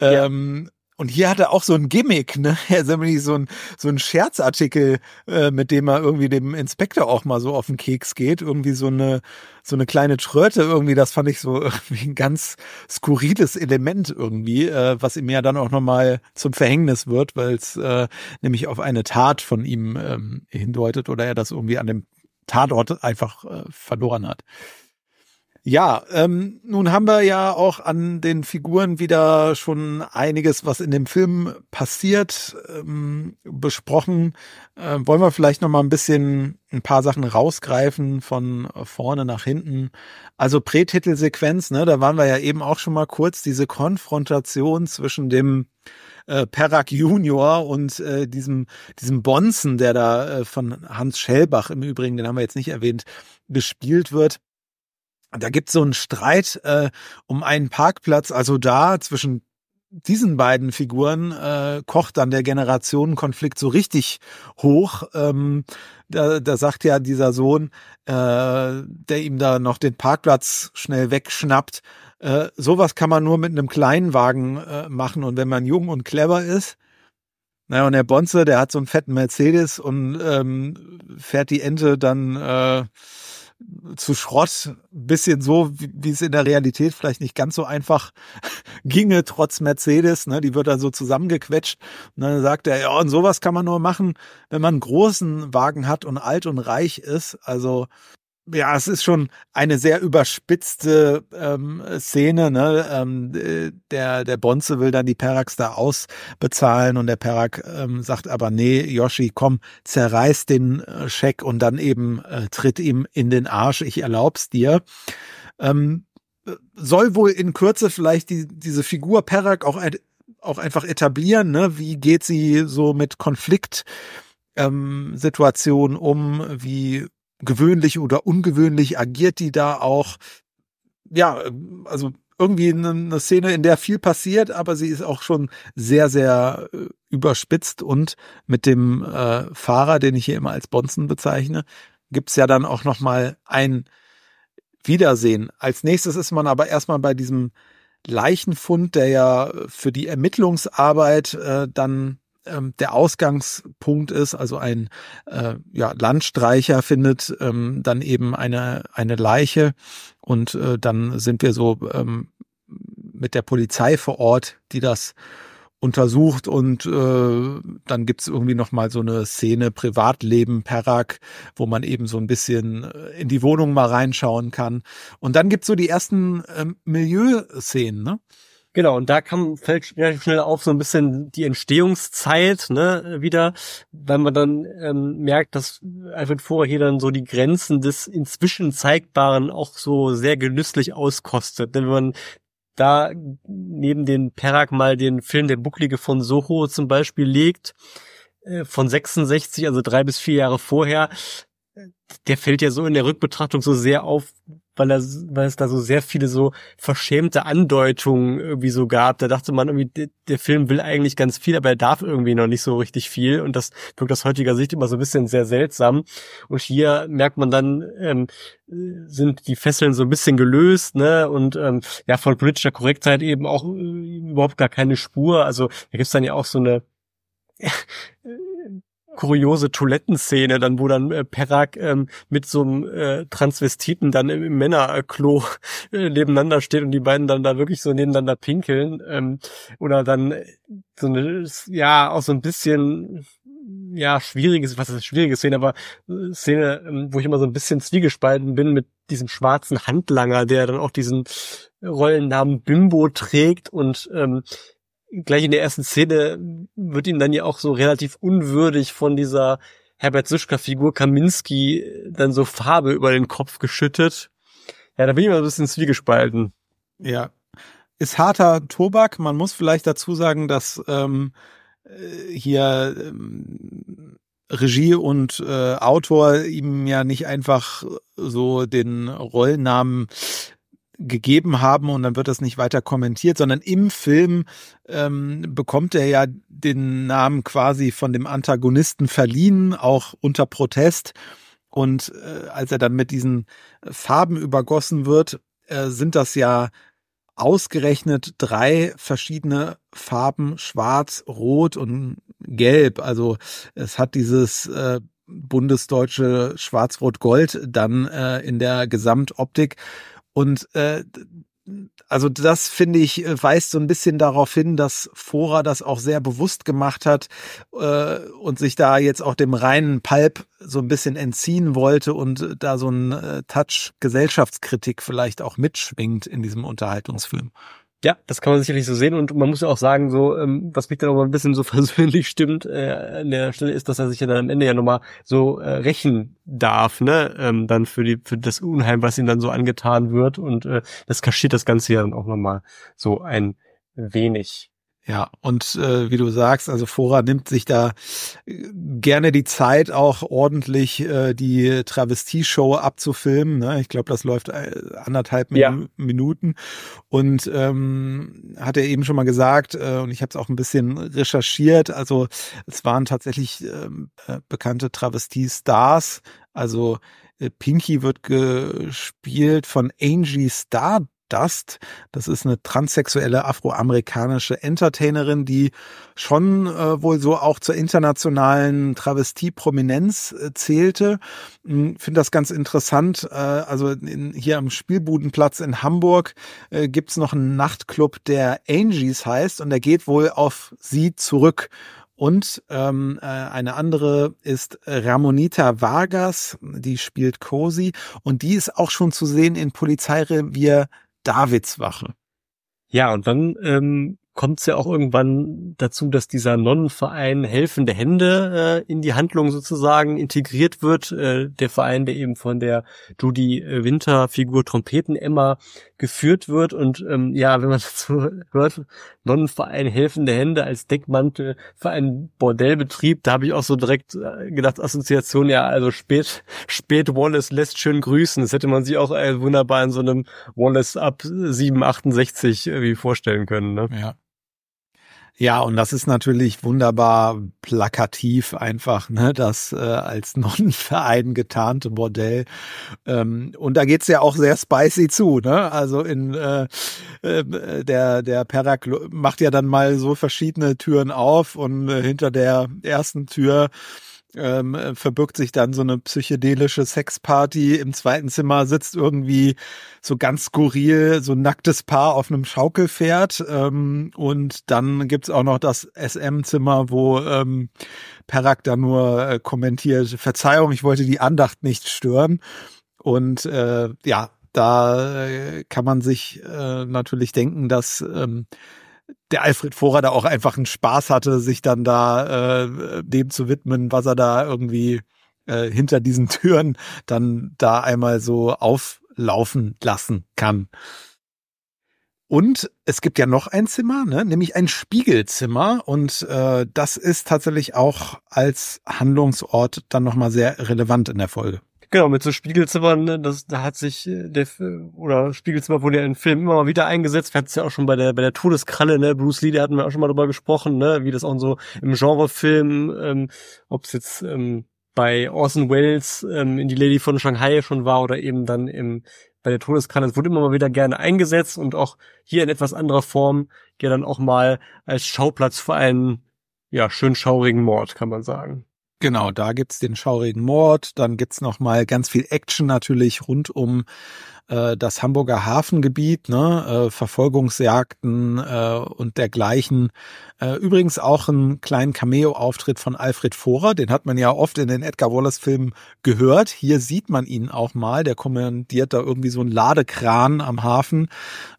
Ja. Ähm, und hier hat er auch so ein Gimmick, ne? Er ist nämlich so ein, so ein Scherzartikel, äh, mit dem er irgendwie dem Inspektor auch mal so auf den Keks geht. Irgendwie so eine, so eine kleine Tröte irgendwie. Das fand ich so irgendwie ein ganz skurriles Element irgendwie, äh, was ihm ja dann auch nochmal zum Verhängnis wird, weil es äh, nämlich auf eine Tat von ihm ähm, hindeutet oder er das irgendwie an dem Tatort einfach äh, verloren hat. Ja, ähm, nun haben wir ja auch an den Figuren wieder schon einiges, was in dem Film passiert, ähm, besprochen. Äh, wollen wir vielleicht noch mal ein bisschen ein paar Sachen rausgreifen von vorne nach hinten. Also Prätitelsequenz, ne, da waren wir ja eben auch schon mal kurz diese Konfrontation zwischen dem äh, Perak Junior und äh, diesem diesem Bonzen, der da äh, von Hans Schellbach im Übrigen, den haben wir jetzt nicht erwähnt, gespielt wird da gibt es so einen Streit äh, um einen Parkplatz. Also da zwischen diesen beiden Figuren äh, kocht dann der Generationenkonflikt so richtig hoch. Ähm, da, da sagt ja dieser Sohn, äh, der ihm da noch den Parkplatz schnell wegschnappt, äh, sowas kann man nur mit einem kleinen Wagen äh, machen und wenn man jung und clever ist. Naja, und der Bonze, der hat so einen fetten Mercedes und ähm, fährt die Ente dann äh, zu Schrott, bisschen so, wie, wie es in der Realität vielleicht nicht ganz so einfach ginge, trotz Mercedes, ne, die wird dann so zusammengequetscht. Und dann sagt er, ja, und sowas kann man nur machen, wenn man einen großen Wagen hat und alt und reich ist, also ja, es ist schon eine sehr überspitzte ähm, Szene. Ne? Ähm, der, der Bonze will dann die Perax da ausbezahlen und der Perak ähm, sagt aber, nee, Yoshi, komm, zerreiß den äh, Scheck und dann eben äh, tritt ihm in den Arsch, ich erlaub's dir. Ähm, soll wohl in Kürze vielleicht die, diese Figur Perak auch, auch einfach etablieren. Ne? Wie geht sie so mit Konflikt? ähm, Situation um, wie gewöhnlich oder ungewöhnlich agiert die da auch. Ja, also irgendwie eine Szene, in der viel passiert, aber sie ist auch schon sehr, sehr äh, überspitzt und mit dem äh, Fahrer, den ich hier immer als Bonzen bezeichne, gibt's ja dann auch noch mal ein Wiedersehen. Als nächstes ist man aber erstmal bei diesem Leichenfund, der ja für die Ermittlungsarbeit äh, dann ähm, der Ausgangspunkt ist, also ein äh, ja, Landstreicher findet ähm, dann eben eine, eine Leiche und äh, dann sind wir so ähm, mit der Polizei vor Ort, die das untersucht und äh, dann gibt's irgendwie noch mal so eine Szene Privatleben Perak, wo man eben so ein bisschen äh, in die Wohnung mal reinschauen kann. Und dann gibt's so die ersten ähm, Milieuszenen, ne? Genau, und da kam, fällt relativ schnell auf so ein bisschen die Entstehungszeit ne, wieder, weil man dann ähm, merkt, dass Alfred Vorer hier dann so die Grenzen des inzwischen Zeigbaren auch so sehr genüsslich auskostet. Denn wenn man da neben den Perak mal den Film Der Bucklige von Soho zum Beispiel legt, äh, von 66, also drei bis vier Jahre vorher, der fällt ja so in der Rückbetrachtung so sehr auf, weil, er, weil es da so sehr viele so verschämte Andeutungen irgendwie so gab. Da dachte man irgendwie, der, Film will eigentlich ganz viel, aber er darf irgendwie noch nicht so richtig viel. Und das wirkt aus heutiger Sicht immer so ein bisschen sehr seltsam. Und hier merkt man dann, ähm, sind die Fesseln so ein bisschen gelöst, ne? Und ähm, ja, von politischer Korrektheit eben auch äh, überhaupt gar keine Spur. Also da gibt's dann ja auch so eine kuriose Toilettenszene, dann wo dann äh, Perak ähm, mit so einem äh, Transvestiten dann im, im Männerklo äh, nebeneinander steht und die beiden dann da wirklich so nebeneinander pinkeln ähm, oder dann so eine ja auch so ein bisschen ja schwieriges was ist schwierige Szene, aber äh, Szene, ähm, wo ich immer so ein bisschen zwiegespalten bin mit diesem schwarzen Handlanger, der dann auch diesen Rollennamen Bimbo trägt und ähm, gleich in der ersten Szene wird ihm dann ja auch so relativ unwürdig von dieser Herbert Suschka-Figur Kaminski dann so Farbe über den Kopf geschüttet. Ja, da bin ich mal ein bisschen zwiegespalten. Ja. Ist harter Tobak. Man muss vielleicht dazu sagen, dass ähm, äh, hier ähm, Regie und äh, Autor ihm ja nicht einfach so den Rollnamen gegeben haben und dann wird das nicht weiter kommentiert, sondern im Film ähm, bekommt er ja den Namen quasi von dem Antagonisten verliehen, auch unter Protest. Und äh, als er dann mit diesen Farben übergossen wird, äh, sind das ja ausgerechnet drei verschiedene Farben, schwarz, rot und gelb. Also es hat dieses äh, bundesdeutsche Schwarz-Rot-Gold dann äh, in der Gesamtoptik. Und äh, also das finde ich äh, weist so ein bisschen darauf hin, dass Fora das auch sehr bewusst gemacht hat äh, und sich da jetzt auch dem reinen Pulp so ein bisschen entziehen wollte und da so ein äh, Touch Gesellschaftskritik vielleicht auch mitschwingt in diesem Unterhaltungsfilm. Ja, das kann man sicherlich so sehen und man muss ja auch sagen, so ähm, was mich dann auch mal ein bisschen so versöhnlich stimmt äh, an der Stelle ist, dass er sich ja dann am Ende ja nochmal so äh, rächen darf, ne, ähm, dann für die für das Unheim, was ihm dann so angetan wird und äh, das kaschiert das Ganze ja dann auch nochmal so ein wenig. Ja, und äh, wie du sagst, also Fora nimmt sich da äh, gerne die Zeit, auch ordentlich äh, die Travestie-Show abzufilmen. Ne? Ich glaube, das läuft äh, anderthalb ja. Minuten. Und ähm, hat er eben schon mal gesagt, äh, und ich habe es auch ein bisschen recherchiert, also es waren tatsächlich ähm, äh, bekannte Travestie-Stars. Also äh, Pinky wird gespielt von Angie Star Dust. Das ist eine transsexuelle afroamerikanische Entertainerin, die schon äh, wohl so auch zur internationalen Travestie-Prominenz äh, zählte. Hm, Finde das ganz interessant. Äh, also in, hier am Spielbudenplatz in Hamburg äh, gibt's noch einen Nachtclub, der Angies heißt und der geht wohl auf sie zurück. Und ähm, äh, eine andere ist Ramonita Vargas, die spielt Cosi und die ist auch schon zu sehen in Polizeirevier Davidswache. Ja, und dann ähm, kommt es ja auch irgendwann dazu, dass dieser Nonnenverein Helfende Hände äh, in die Handlung sozusagen integriert wird. Äh, der Verein, der eben von der Judy äh, Winter Figur Trompeten Emma geführt wird. Und ähm, ja, wenn man dazu hört, Nonnenverein Helfende Hände als Deckmantel für einen Bordellbetrieb, da habe ich auch so direkt äh, gedacht, Assoziation, ja, also spät, spät Wallace lässt schön grüßen. Das hätte man sich auch äh, wunderbar in so einem Wallace ab 768 irgendwie vorstellen können. Ne? Ja. Ja, und das ist natürlich wunderbar plakativ einfach, ne, das äh, als Nonnenverein getarnte Bordell. Ähm, und da geht's ja auch sehr spicy zu, ne? Also in äh, äh, der der Perak macht ja dann mal so verschiedene Türen auf und äh, hinter der ersten Tür ähm, äh, verbirgt sich dann so eine psychedelische Sexparty. Im zweiten Zimmer sitzt irgendwie so ganz skurril so ein nacktes Paar auf einem Schaukelpferd. Ähm, und dann gibt's auch noch das SM-Zimmer, wo ähm, Perak da nur äh, kommentiert, Verzeihung, ich wollte die Andacht nicht stören. Und äh, ja, da äh, kann man sich äh, natürlich denken, dass ähm, der Alfred da auch einfach einen Spaß hatte, sich dann da äh, dem zu widmen, was er da irgendwie äh, hinter diesen Türen dann da einmal so auflaufen lassen kann. Und es gibt ja noch ein Zimmer, ne? nämlich ein Spiegelzimmer. Und äh, das ist tatsächlich auch als Handlungsort dann nochmal sehr relevant in der Folge. Genau, mit so Spiegelzimmern, ne, das, da hat sich äh, der, oder Spiegelzimmer wurde ja in Filmen immer mal wieder eingesetzt. Wir hatten es ja auch schon bei der, bei der Todeskralle, ne, Bruce Lee, da hatten wir auch schon mal drüber gesprochen, ne, wie das auch so im Genrefilm, ähm, ob es jetzt ähm, bei Orson Welles ähm, in die Lady von Shanghai schon war oder eben dann im bei der Todeskralle. Es wurde immer mal wieder gerne eingesetzt und auch hier in etwas anderer Form, ja dann auch mal als Schauplatz für einen ja schön schaurigen Mord, kann man sagen. Genau, da gibt's den schaurigen Mord, dann gibt's noch mal ganz viel Action natürlich rund um äh, das Hamburger Hafengebiet, ne, äh, Verfolgungsjagden äh, und dergleichen. Äh, übrigens auch einen kleinen Cameo-Auftritt von Alfred Vorer, den hat man ja oft in den Edgar Wallace-Filmen gehört. Hier sieht man ihn auch mal, der kommandiert da irgendwie so einen Ladekran am Hafen,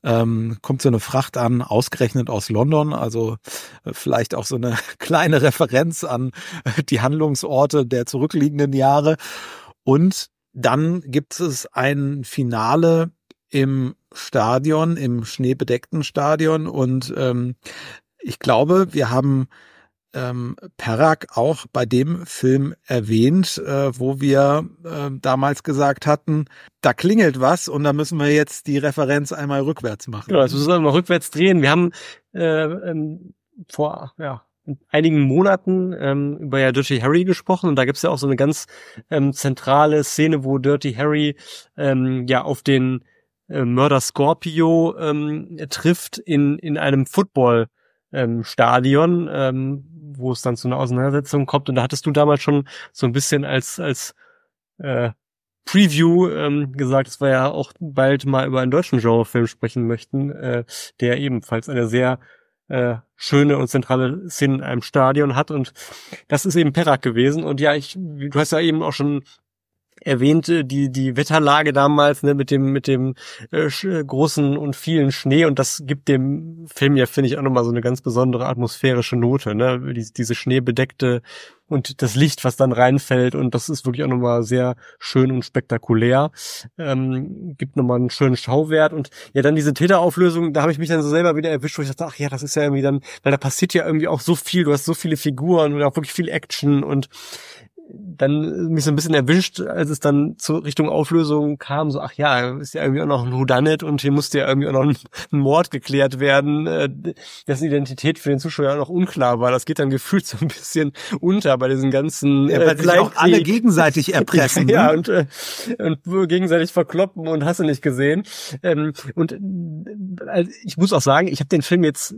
ähm, kommt so eine Fracht an, ausgerechnet aus London, also äh, vielleicht auch so eine kleine Referenz an äh, die Handlungsorte der zurückliegenden Jahre. Und dann gibt es ein Finale im Stadion, im schneebedeckten Stadion. Und ähm, ich glaube, wir haben ähm, Perak auch bei dem Film erwähnt, äh, wo wir äh, damals gesagt hatten, da klingelt was und da müssen wir jetzt die Referenz einmal rückwärts machen. Genau, das müssen wir mal rückwärts drehen. Wir haben äh, ähm, vor ja, einigen Monaten ähm, über ja Dirty Harry gesprochen. Und da gibt's ja auch so eine ganz ähm, zentrale Szene, wo Dirty Harry ähm, ja auf den äh, Mörder Scorpio ähm, trifft in in einem Football ähm, Stadion, ähm, wo es dann zu einer Auseinandersetzung kommt. Und da hattest du damals schon so ein bisschen als als äh, Preview ähm, gesagt, dass wir ja auch bald mal über einen deutschen Genrefilm sprechen möchten, äh, der ebenfalls eine sehr äh, schöne und zentrale Szene in einem Stadion hat. Und das ist eben Perak gewesen. Und ja, ich, du hast ja eben auch schon erwähnte die die Wetterlage damals ne mit dem mit dem äh, großen und vielen Schnee. Und das gibt dem Film ja finde ich auch nochmal so eine ganz besondere atmosphärische Note ne? Die, diese schneebedeckte und das Licht was dann reinfällt. Und das ist wirklich auch nochmal sehr schön und spektakulär. Ähm, gibt nochmal einen schönen Schauwert. Und ja dann diese Täterauflösung da habe ich mich dann so selber wieder erwischt wo ich dachte ach ja das ist ja irgendwie dann weil da passiert ja irgendwie auch so viel. Du hast so viele Figuren und auch wirklich viel Action. Und dann mich so ein bisschen erwischt, als es dann zur Richtung Auflösung kam, so, ach ja, ist ja irgendwie auch noch ein Whodunit und hier musste ja irgendwie auch noch ein, ein Mord geklärt werden, äh, dessen Identität für den Zuschauer auch noch unklar war. Das geht dann gefühlt so ein bisschen unter bei diesen ganzen ja, äh, sich auch alle gegenseitig erpressen. ja, ne? und, äh, und gegenseitig verkloppen und hast du nicht gesehen. Ähm, und äh, ich muss auch sagen, ich habe den Film jetzt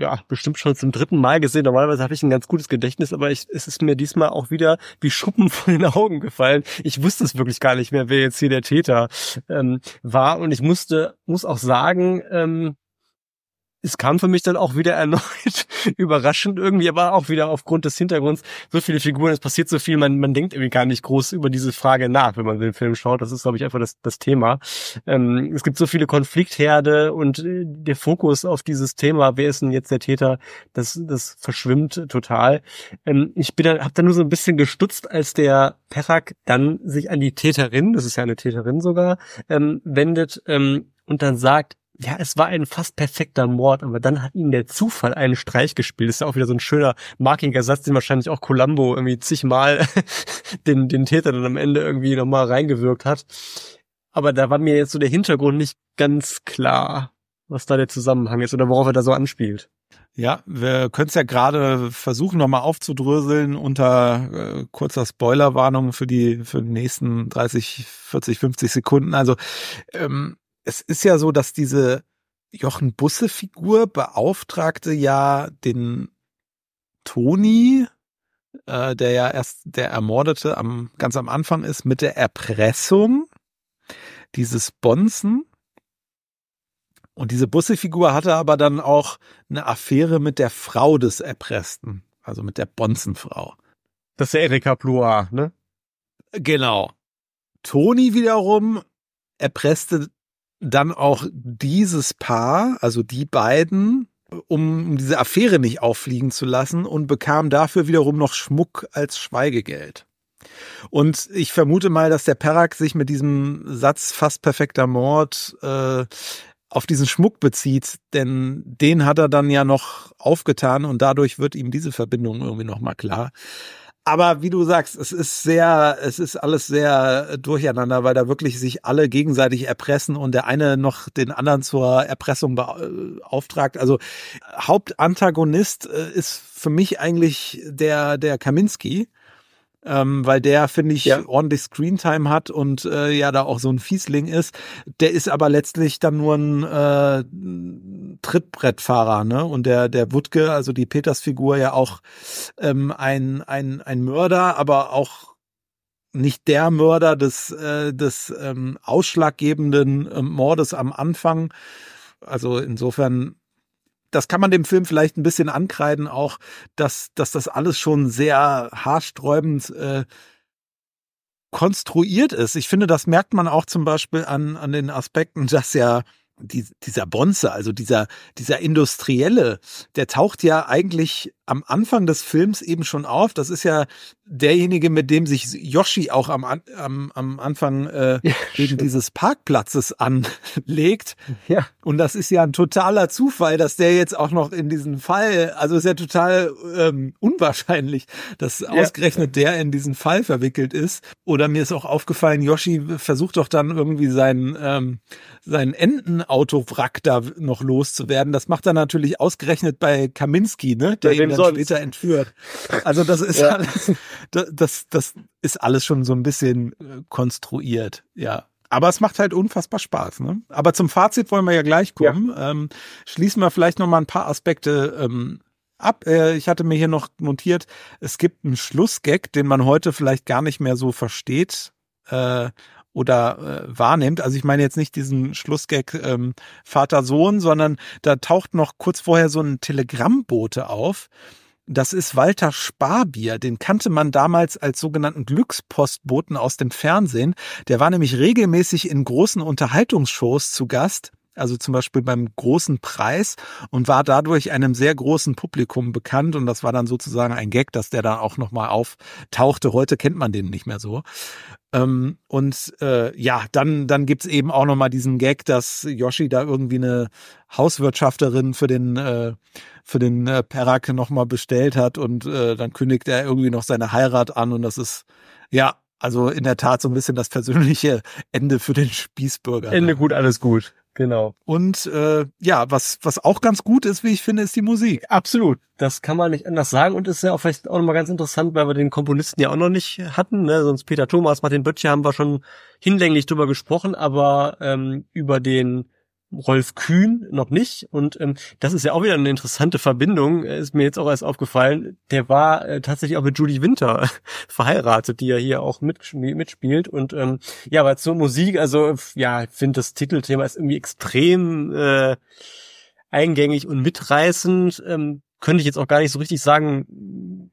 ja, bestimmt schon zum dritten Mal gesehen. Normalerweise habe ich ein ganz gutes Gedächtnis, aber ich, es ist mir diesmal auch wieder wie Schuppen von den Augen gefallen. Ich wusste es wirklich gar nicht mehr, wer jetzt hier der Täter ähm, war. Und ich musste, muss auch sagen, ähm, es kam für mich dann auch wieder erneut überraschend irgendwie, aber auch wieder aufgrund des Hintergrunds so viele Figuren, es passiert so viel, man, man denkt irgendwie gar nicht groß über diese Frage nach, wenn man den Film schaut. Das ist, glaube ich, einfach das, das Thema. Ähm, es gibt so viele Konfliktherde und äh, der Fokus auf dieses Thema, wer ist denn jetzt der Täter, das, das verschwimmt total. Ähm, ich bin dann, hab dann nur so ein bisschen gestutzt, als der Perak dann sich an die Täterin, das ist ja eine Täterin sogar, ähm, wendet ähm, und dann sagt, ja, es war ein fast perfekter Mord, aber dann hat ihnen der Zufall einen Streich gespielt. Das ist ja auch wieder so ein schöner markinger Satz, den wahrscheinlich auch Columbo irgendwie zigmal den, den Täter dann am Ende irgendwie nochmal reingewirkt hat. Aber da war mir jetzt so der Hintergrund nicht ganz klar, was da der Zusammenhang ist oder worauf er da so anspielt. Ja, wir können es ja gerade versuchen, nochmal aufzudröseln unter äh, kurzer Spoilerwarnung für die, für die nächsten 30, 40, 50 Sekunden. Also ähm, es ist ja so, dass diese Jochen Busse-Figur beauftragte ja den Toni, äh, der ja erst der Ermordete am, ganz am Anfang ist, mit der Erpressung dieses Bonzen und diese Bussefigur hatte aber dann auch eine Affäre mit der Frau des Erpressten, also mit der Bonzenfrau. Das ist der Erika Ploir, ne? Genau. Toni wiederum erpresste dann auch dieses Paar, also die beiden, um diese Affäre nicht auffliegen zu lassen und bekam dafür wiederum noch Schmuck als Schweigegeld. Und ich vermute mal, dass der Perak sich mit diesem Satz fast perfekter Mord äh, auf diesen Schmuck bezieht, denn den hat er dann ja noch aufgetan und dadurch wird ihm diese Verbindung irgendwie nochmal klar. Aber wie du sagst, es ist sehr, es ist alles sehr durcheinander, weil da wirklich sich alle gegenseitig erpressen und der eine noch den anderen zur Erpressung beauftragt. Also Hauptantagonist äh, ist für mich eigentlich der, der Kaminski ähm, weil der, finde ich, ja. ordentlich Screentime hat und äh, ja da auch so ein Fiesling ist. Der ist aber letztlich dann nur ein äh, Trittbrettfahrer, ne? Und der, der Wutke, also die Petersfigur, ja auch ähm, ein, ein, ein Mörder, aber auch nicht der Mörder des, äh, des ähm, ausschlaggebenden äh, Mordes am Anfang. Also insofern das kann man dem Film vielleicht ein bisschen ankreiden, auch, dass, dass das alles schon sehr haarsträubend äh, konstruiert ist. Ich finde, das merkt man auch zum Beispiel an, an den Aspekten, dass ja die, dieser Bonze, also dieser, dieser Industrielle, der taucht ja eigentlich am Anfang des Films eben schon auf. Das ist ja derjenige, mit dem sich Yoshi auch am, am, am Anfang äh, ja, wegen dieses Parkplatzes anlegt. Ja. Und das ist ja ein totaler Zufall, dass der jetzt auch noch in diesen Fall, also ist ja total ähm, unwahrscheinlich, dass ja. ausgerechnet der in diesen Fall verwickelt ist. Oder mir ist auch aufgefallen, Yoshi versucht doch dann irgendwie sein, ähm, sein Entenautowrack da noch loszuwerden. Das macht er natürlich ausgerechnet bei Kaminski, ne? Der ihn dann später entführt. Also das ist ja. alles, das, das ist alles schon so ein bisschen äh, konstruiert, ja. Aber es macht halt unfassbar Spaß. Ne? Aber zum Fazit wollen wir ja gleich kommen. Ja. Ähm, schließen wir vielleicht noch mal ein paar Aspekte ähm, ab. Äh, ich hatte mir hier noch notiert, es gibt einen Schlussgag, den man heute vielleicht gar nicht mehr so versteht. Äh, oder äh, wahrnimmt. Also ich meine jetzt nicht diesen Schlussgag ähm, Vater-Sohn, sondern da taucht noch kurz vorher so ein Telegrammbote auf. Das ist Walter Sparbier. Den kannte man damals als sogenannten Glückspostboten aus dem Fernsehen. Der war nämlich regelmäßig in großen Unterhaltungsshows zu Gast also zum Beispiel beim großen Preis und war dadurch einem sehr großen Publikum bekannt und das war dann sozusagen ein Gag, dass der da auch nochmal auftauchte. Heute kennt man den nicht mehr so. Ähm, und äh, ja, dann, dann gibt's eben auch nochmal diesen Gag, dass Yoshi da irgendwie eine Hauswirtschafterin für den, äh, für den äh, Perak nochmal bestellt hat und äh, dann kündigt er irgendwie noch seine Heirat an und das ist, ja, also in der Tat so ein bisschen das persönliche Ende für den Spießbürger. Ende gut, alles gut. Genau. Und äh, ja, was, was auch ganz gut ist, wie ich finde, ist die Musik. Absolut. Das kann man nicht anders sagen und ist ja auch vielleicht auch nochmal ganz interessant, weil wir den Komponisten ja auch noch nicht hatten. Ne? Sonst Peter Thomas, Martin Böttcher haben wir schon hinlänglich drüber gesprochen, aber ähm, über den Rolf Kühn noch nicht. Und ähm, das ist ja auch wieder eine interessante Verbindung, äh, ist mir jetzt auch erst aufgefallen. Der war äh, tatsächlich auch mit Judy Winter verheiratet, die ja hier auch mitspielt. Und ähm, ja, aber zur Musik, also ja, ich finde das Titelthema ist irgendwie extrem äh, eingängig und mitreißend. Ähm, könnte ich jetzt auch gar nicht so richtig sagen,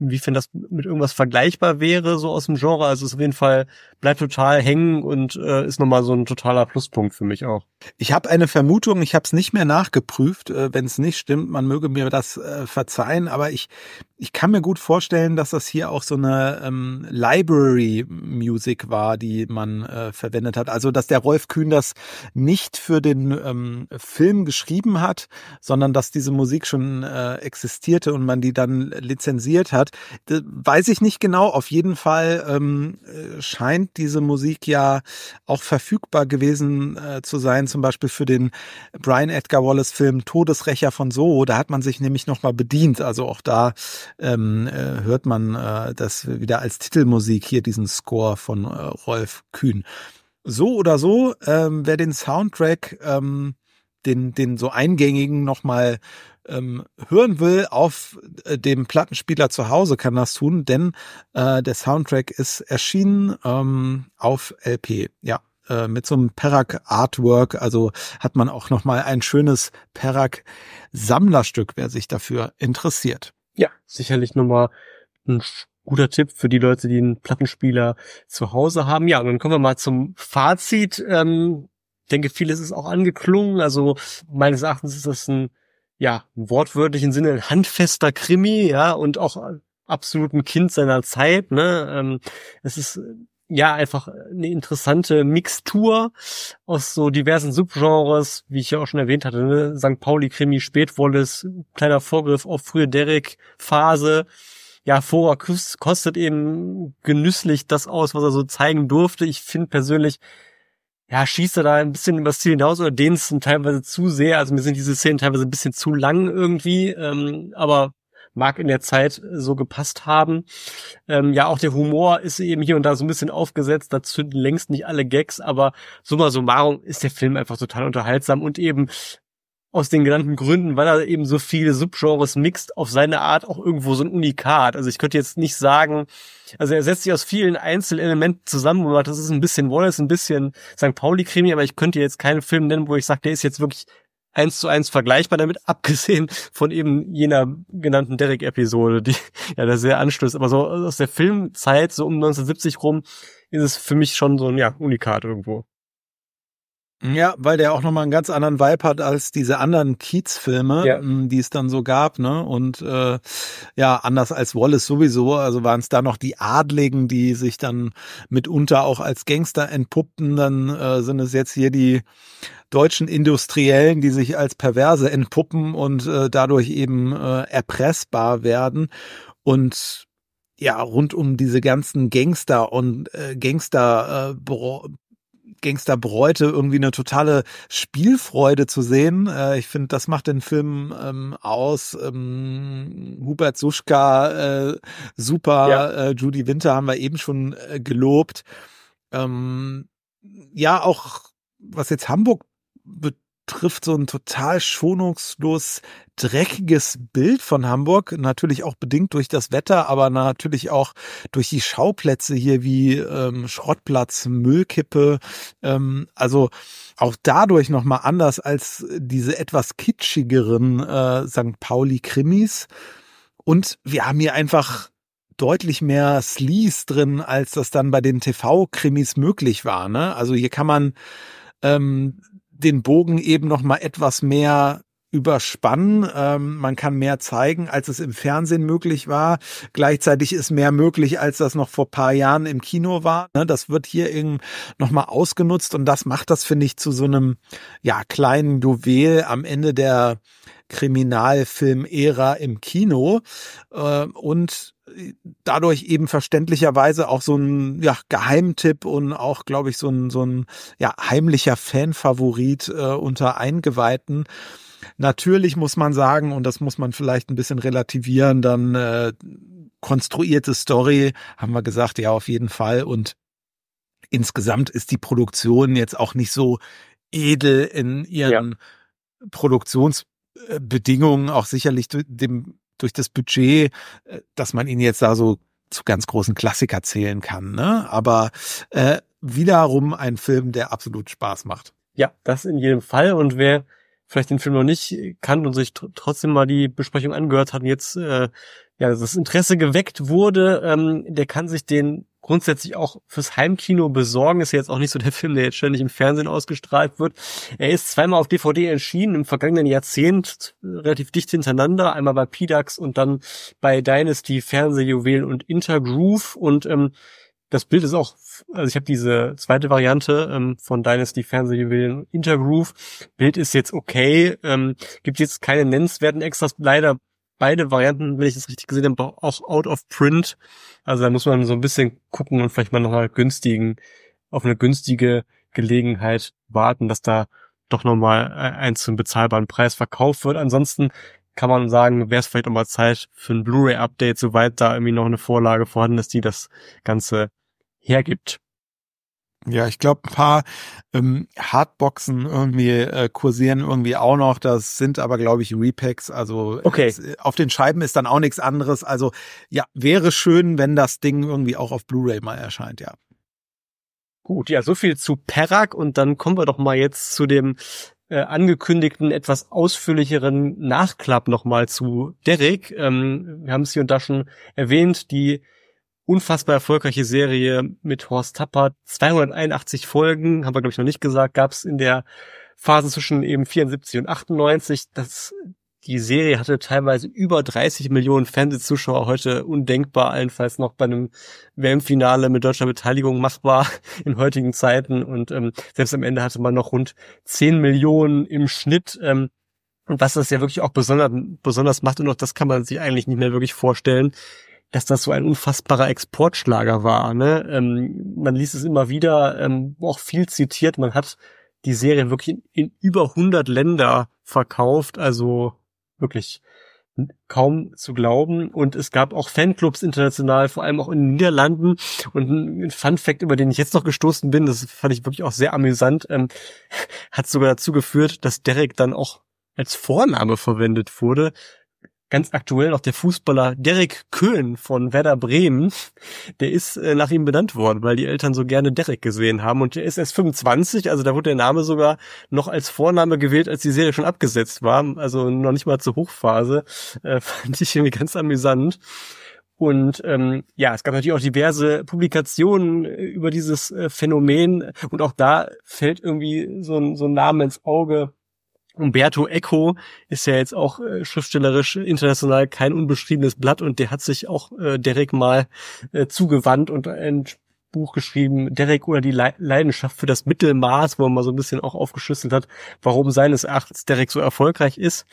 inwiefern das mit irgendwas vergleichbar wäre, so aus dem Genre. Also es auf jeden Fall, bleibt total hängen und äh, ist nochmal so ein totaler Pluspunkt für mich auch. Ich habe eine Vermutung, ich habe es nicht mehr nachgeprüft. Äh, Wenn es nicht stimmt, man möge mir das äh, verzeihen, aber ich ich kann mir gut vorstellen, dass das hier auch so eine ähm, Library Music war, die man äh, verwendet hat. Also dass der Rolf Kühn das nicht für den ähm, Film geschrieben hat, sondern dass diese Musik schon äh, existierte und man die dann lizenziert hat. Das weiß ich nicht genau. Auf jeden Fall ähm, äh, scheint diese Musik ja auch verfügbar gewesen äh, zu sein, zum Beispiel für den Brian Edgar Wallace Film Todesrächer von Soho. Da hat man sich nämlich nochmal bedient. Also auch da ähm, äh, hört man äh, das wieder als Titelmusik hier, diesen Score von äh, Rolf Kühn. So oder so, ähm, wer den Soundtrack, ähm, den, den so eingängigen nochmal ähm, hören will auf äh, dem Plattenspieler zu Hause, kann das tun, denn äh, der Soundtrack ist erschienen ähm, auf LP. Ja, äh, mit so einem Perak Artwork. Also hat man auch nochmal ein schönes Perak Sammlerstück, wer sich dafür interessiert. Ja, sicherlich nochmal ein guter Tipp für die Leute, die einen Plattenspieler zu Hause haben. Ja, und dann kommen wir mal zum Fazit. Ähm, denke, vieles ist auch angeklungen. Also meines Erachtens ist das ein, ja, im wortwörtlichen Sinne ein handfester Krimi, ja, und auch absolut ein Kind seiner Zeit. Ne? Ähm, es ist ja einfach eine interessante Mixtur aus so diversen Subgenres, wie ich ja auch schon erwähnt hatte, ne? St. Pauli-Krimi, Spätwolles, kleiner Vorgriff auf frühe Derek-Phase. Ja, Fora kostet eben genüsslich das aus, was er so zeigen durfte. Ich finde persönlich, ja, schießt er da ein bisschen über das Ziel hinaus oder dehnt es teilweise zu sehr. Also mir sind diese Szenen teilweise ein bisschen zu lang irgendwie. Ähm, aber mag in der Zeit so gepasst haben. Ähm, ja, auch der Humor ist eben hier und da so ein bisschen aufgesetzt. Da zünden längst nicht alle Gags, aber summa summarum ist der Film einfach total unterhaltsam und eben aus den genannten Gründen, weil er eben so viele Subgenres mixt, auf seine Art auch irgendwo so ein Unikat. Also ich könnte jetzt nicht sagen, also er setzt sich aus vielen Einzelelementen zusammen, man sagt, das ist ein bisschen Wallace, ein bisschen St. Pauli-Krimi, aber ich könnte jetzt keinen Film nennen, wo ich sage, der ist jetzt wirklich eins zu eins vergleichbar damit, abgesehen von eben jener genannten Derek-Episode, die ja da sehr anstößt. Aber so aus der Filmzeit, so um 1970 rum, ist es für mich schon so ein ja, Unikat irgendwo. Ja, weil der auch nochmal einen ganz anderen Vibe hat als diese anderen Kiez-Filme, ja. die es dann so gab, ne? Und äh, ja, anders als Wallace sowieso, also waren es da noch die Adligen, die sich dann mitunter auch als Gangster entpuppten, dann äh, sind es jetzt hier die deutschen Industriellen, die sich als Perverse entpuppen und äh, dadurch eben äh, erpressbar werden. Und ja, rund um diese ganzen Gangster und äh, Gangster äh, Gangsterbräute irgendwie eine totale Spielfreude zu sehen. Äh, ich finde, das macht den Film ähm, aus. Ähm, Hubert Suschka, äh, super. Ja. Äh, Judy Winter haben wir eben schon äh, gelobt. Ähm, ja, auch was jetzt Hamburg betrifft so ein total schonungslos dreckiges Bild von Hamburg, natürlich auch bedingt durch das Wetter, aber natürlich auch durch die Schauplätze hier wie ähm, Schrottplatz, Müllkippe, ähm, also auch dadurch nochmal anders als diese etwas kitschigeren äh, St. Pauli-Krimis. Und wir haben hier einfach deutlich mehr Sleaze drin, als das dann bei den TV-Krimis möglich war. Ne? Also hier kann man ähm, den Bogen eben noch mal etwas mehr überspannen. Ähm, man kann mehr zeigen, als es im Fernsehen möglich war. Gleichzeitig ist mehr möglich, als das noch vor paar Jahren im Kino war. Ne, das wird hier eben nochmal ausgenutzt und das macht das, finde ich, zu so einem ja kleinen Juwel am Ende der Kriminalfilm-Ära im Kino. Äh, und dadurch eben verständlicherweise auch so ein ja, Geheimtipp und auch, glaube ich, so ein, so ein ja, heimlicher Fanfavorit äh, unter Eingeweihten. Natürlich muss man sagen, und das muss man vielleicht ein bisschen relativieren, dann äh, konstruierte Story, haben wir gesagt, ja, auf jeden Fall. Und insgesamt ist die Produktion jetzt auch nicht so edel in ihren ja. Produktionsbedingungen, auch sicherlich dem durch das Budget, äh, dass man ihn jetzt da so zu ganz großen Klassiker zählen kann. Ne? Aber äh, wiederum ein Film, der absolut Spaß macht. Ja, das in jedem Fall. Und wer vielleicht den Film noch nicht kann und sich trotzdem mal die Besprechung angehört hat und jetzt äh, ja das Interesse geweckt wurde, ähm, der kann sich den grundsätzlich auch fürs Heimkino besorgen. Ist ja jetzt auch nicht so der Film, der jetzt ständig im Fernsehen ausgestrahlt wird. Er ist zweimal auf DVD erschienen im vergangenen Jahrzehnt, relativ dicht hintereinander. Einmal bei PDAX und dann bei Dynasty, Fernsehjuwelen und Intergroove. Und ähm, das Bild ist auch, also ich habe diese zweite Variante ähm, von Dynasty Fernsehjuwelen Intergroove. Bild ist jetzt okay, ähm, gibt jetzt keine nennenswerten Extras. Leider beide Varianten, wenn ich das richtig gesehen habe, auch out of print. Also da muss man so ein bisschen gucken und vielleicht mal noch mal günstigen, auf eine günstige Gelegenheit warten, dass da doch nochmal eins zum bezahlbaren Preis verkauft wird. Ansonsten kann man sagen, wäre es vielleicht auch mal Zeit für ein Blu-ray-Update, soweit da irgendwie noch eine Vorlage vorhanden ist, die das Ganze hergibt. Ja, ich glaube, ein paar ähm, Hardboxen irgendwie äh, kursieren irgendwie auch noch. Das sind aber, glaube ich, Repacks. Also okay. es, auf den Scheiben ist dann auch nichts anderes. Also ja, wäre schön, wenn das Ding irgendwie auch auf Blu-ray mal erscheint, ja. Gut, ja, so viel zu Perak und dann kommen wir doch mal jetzt zu dem äh, angekündigten, etwas ausführlicheren Nachklapp nochmal zu Derek. Ähm, wir haben es hier und da schon erwähnt, die unfassbar erfolgreiche Serie mit Horst Tappert. 281 Folgen, haben wir glaube ich noch nicht gesagt, gab es in der Phase zwischen eben 74 und 98. Das, die Serie hatte teilweise über 30 Millionen Fernsehzuschauer, heute undenkbar, allenfalls noch bei einem WM-Finale mit deutscher Beteiligung machbar in heutigen Zeiten. Und ähm, selbst am Ende hatte man noch rund 10 Millionen im Schnitt. Ähm, und was das ja wirklich auch besonders, besonders macht, und auch das kann man sich eigentlich nicht mehr wirklich vorstellen, dass das so ein unfassbarer Exportschlager war. Ne? Ähm, man liest es immer wieder, ähm, auch viel zitiert. Man hat die Serie wirklich in, in über 100 Länder verkauft, also wirklich kaum zu glauben. Und es gab auch Fanclubs international, vor allem auch in den Niederlanden. Und ein Fun Fact, über den ich jetzt noch gestoßen bin, das fand ich wirklich auch sehr amüsant, ähm, hat sogar dazu geführt, dass Derek dann auch als Vorname verwendet wurde ganz aktuell noch der Fußballer Derek Köhn von Werder Bremen. Der ist äh, nach ihm benannt worden, weil die Eltern so gerne Derek gesehen haben. Und der ist erst 25, also da wurde der Name sogar noch als Vorname gewählt, als die Serie schon abgesetzt war. Also noch nicht mal zur Hochphase. Äh, fand ich irgendwie ganz amüsant. Und ähm, ja, es gab natürlich auch diverse Publikationen äh, über dieses äh, Phänomen. Und auch da fällt irgendwie so ein, so ein Name ins Auge Umberto Eco ist ja jetzt auch äh, schriftstellerisch international kein unbeschriebenes Blatt und der hat sich auch äh, Derek mal äh, zugewandt und ein Buch geschrieben, Derek oder die Le Leidenschaft für das Mittelmaß, wo man mal so ein bisschen auch aufgeschlüsselt hat, warum seines Erachtens Derek so erfolgreich ist.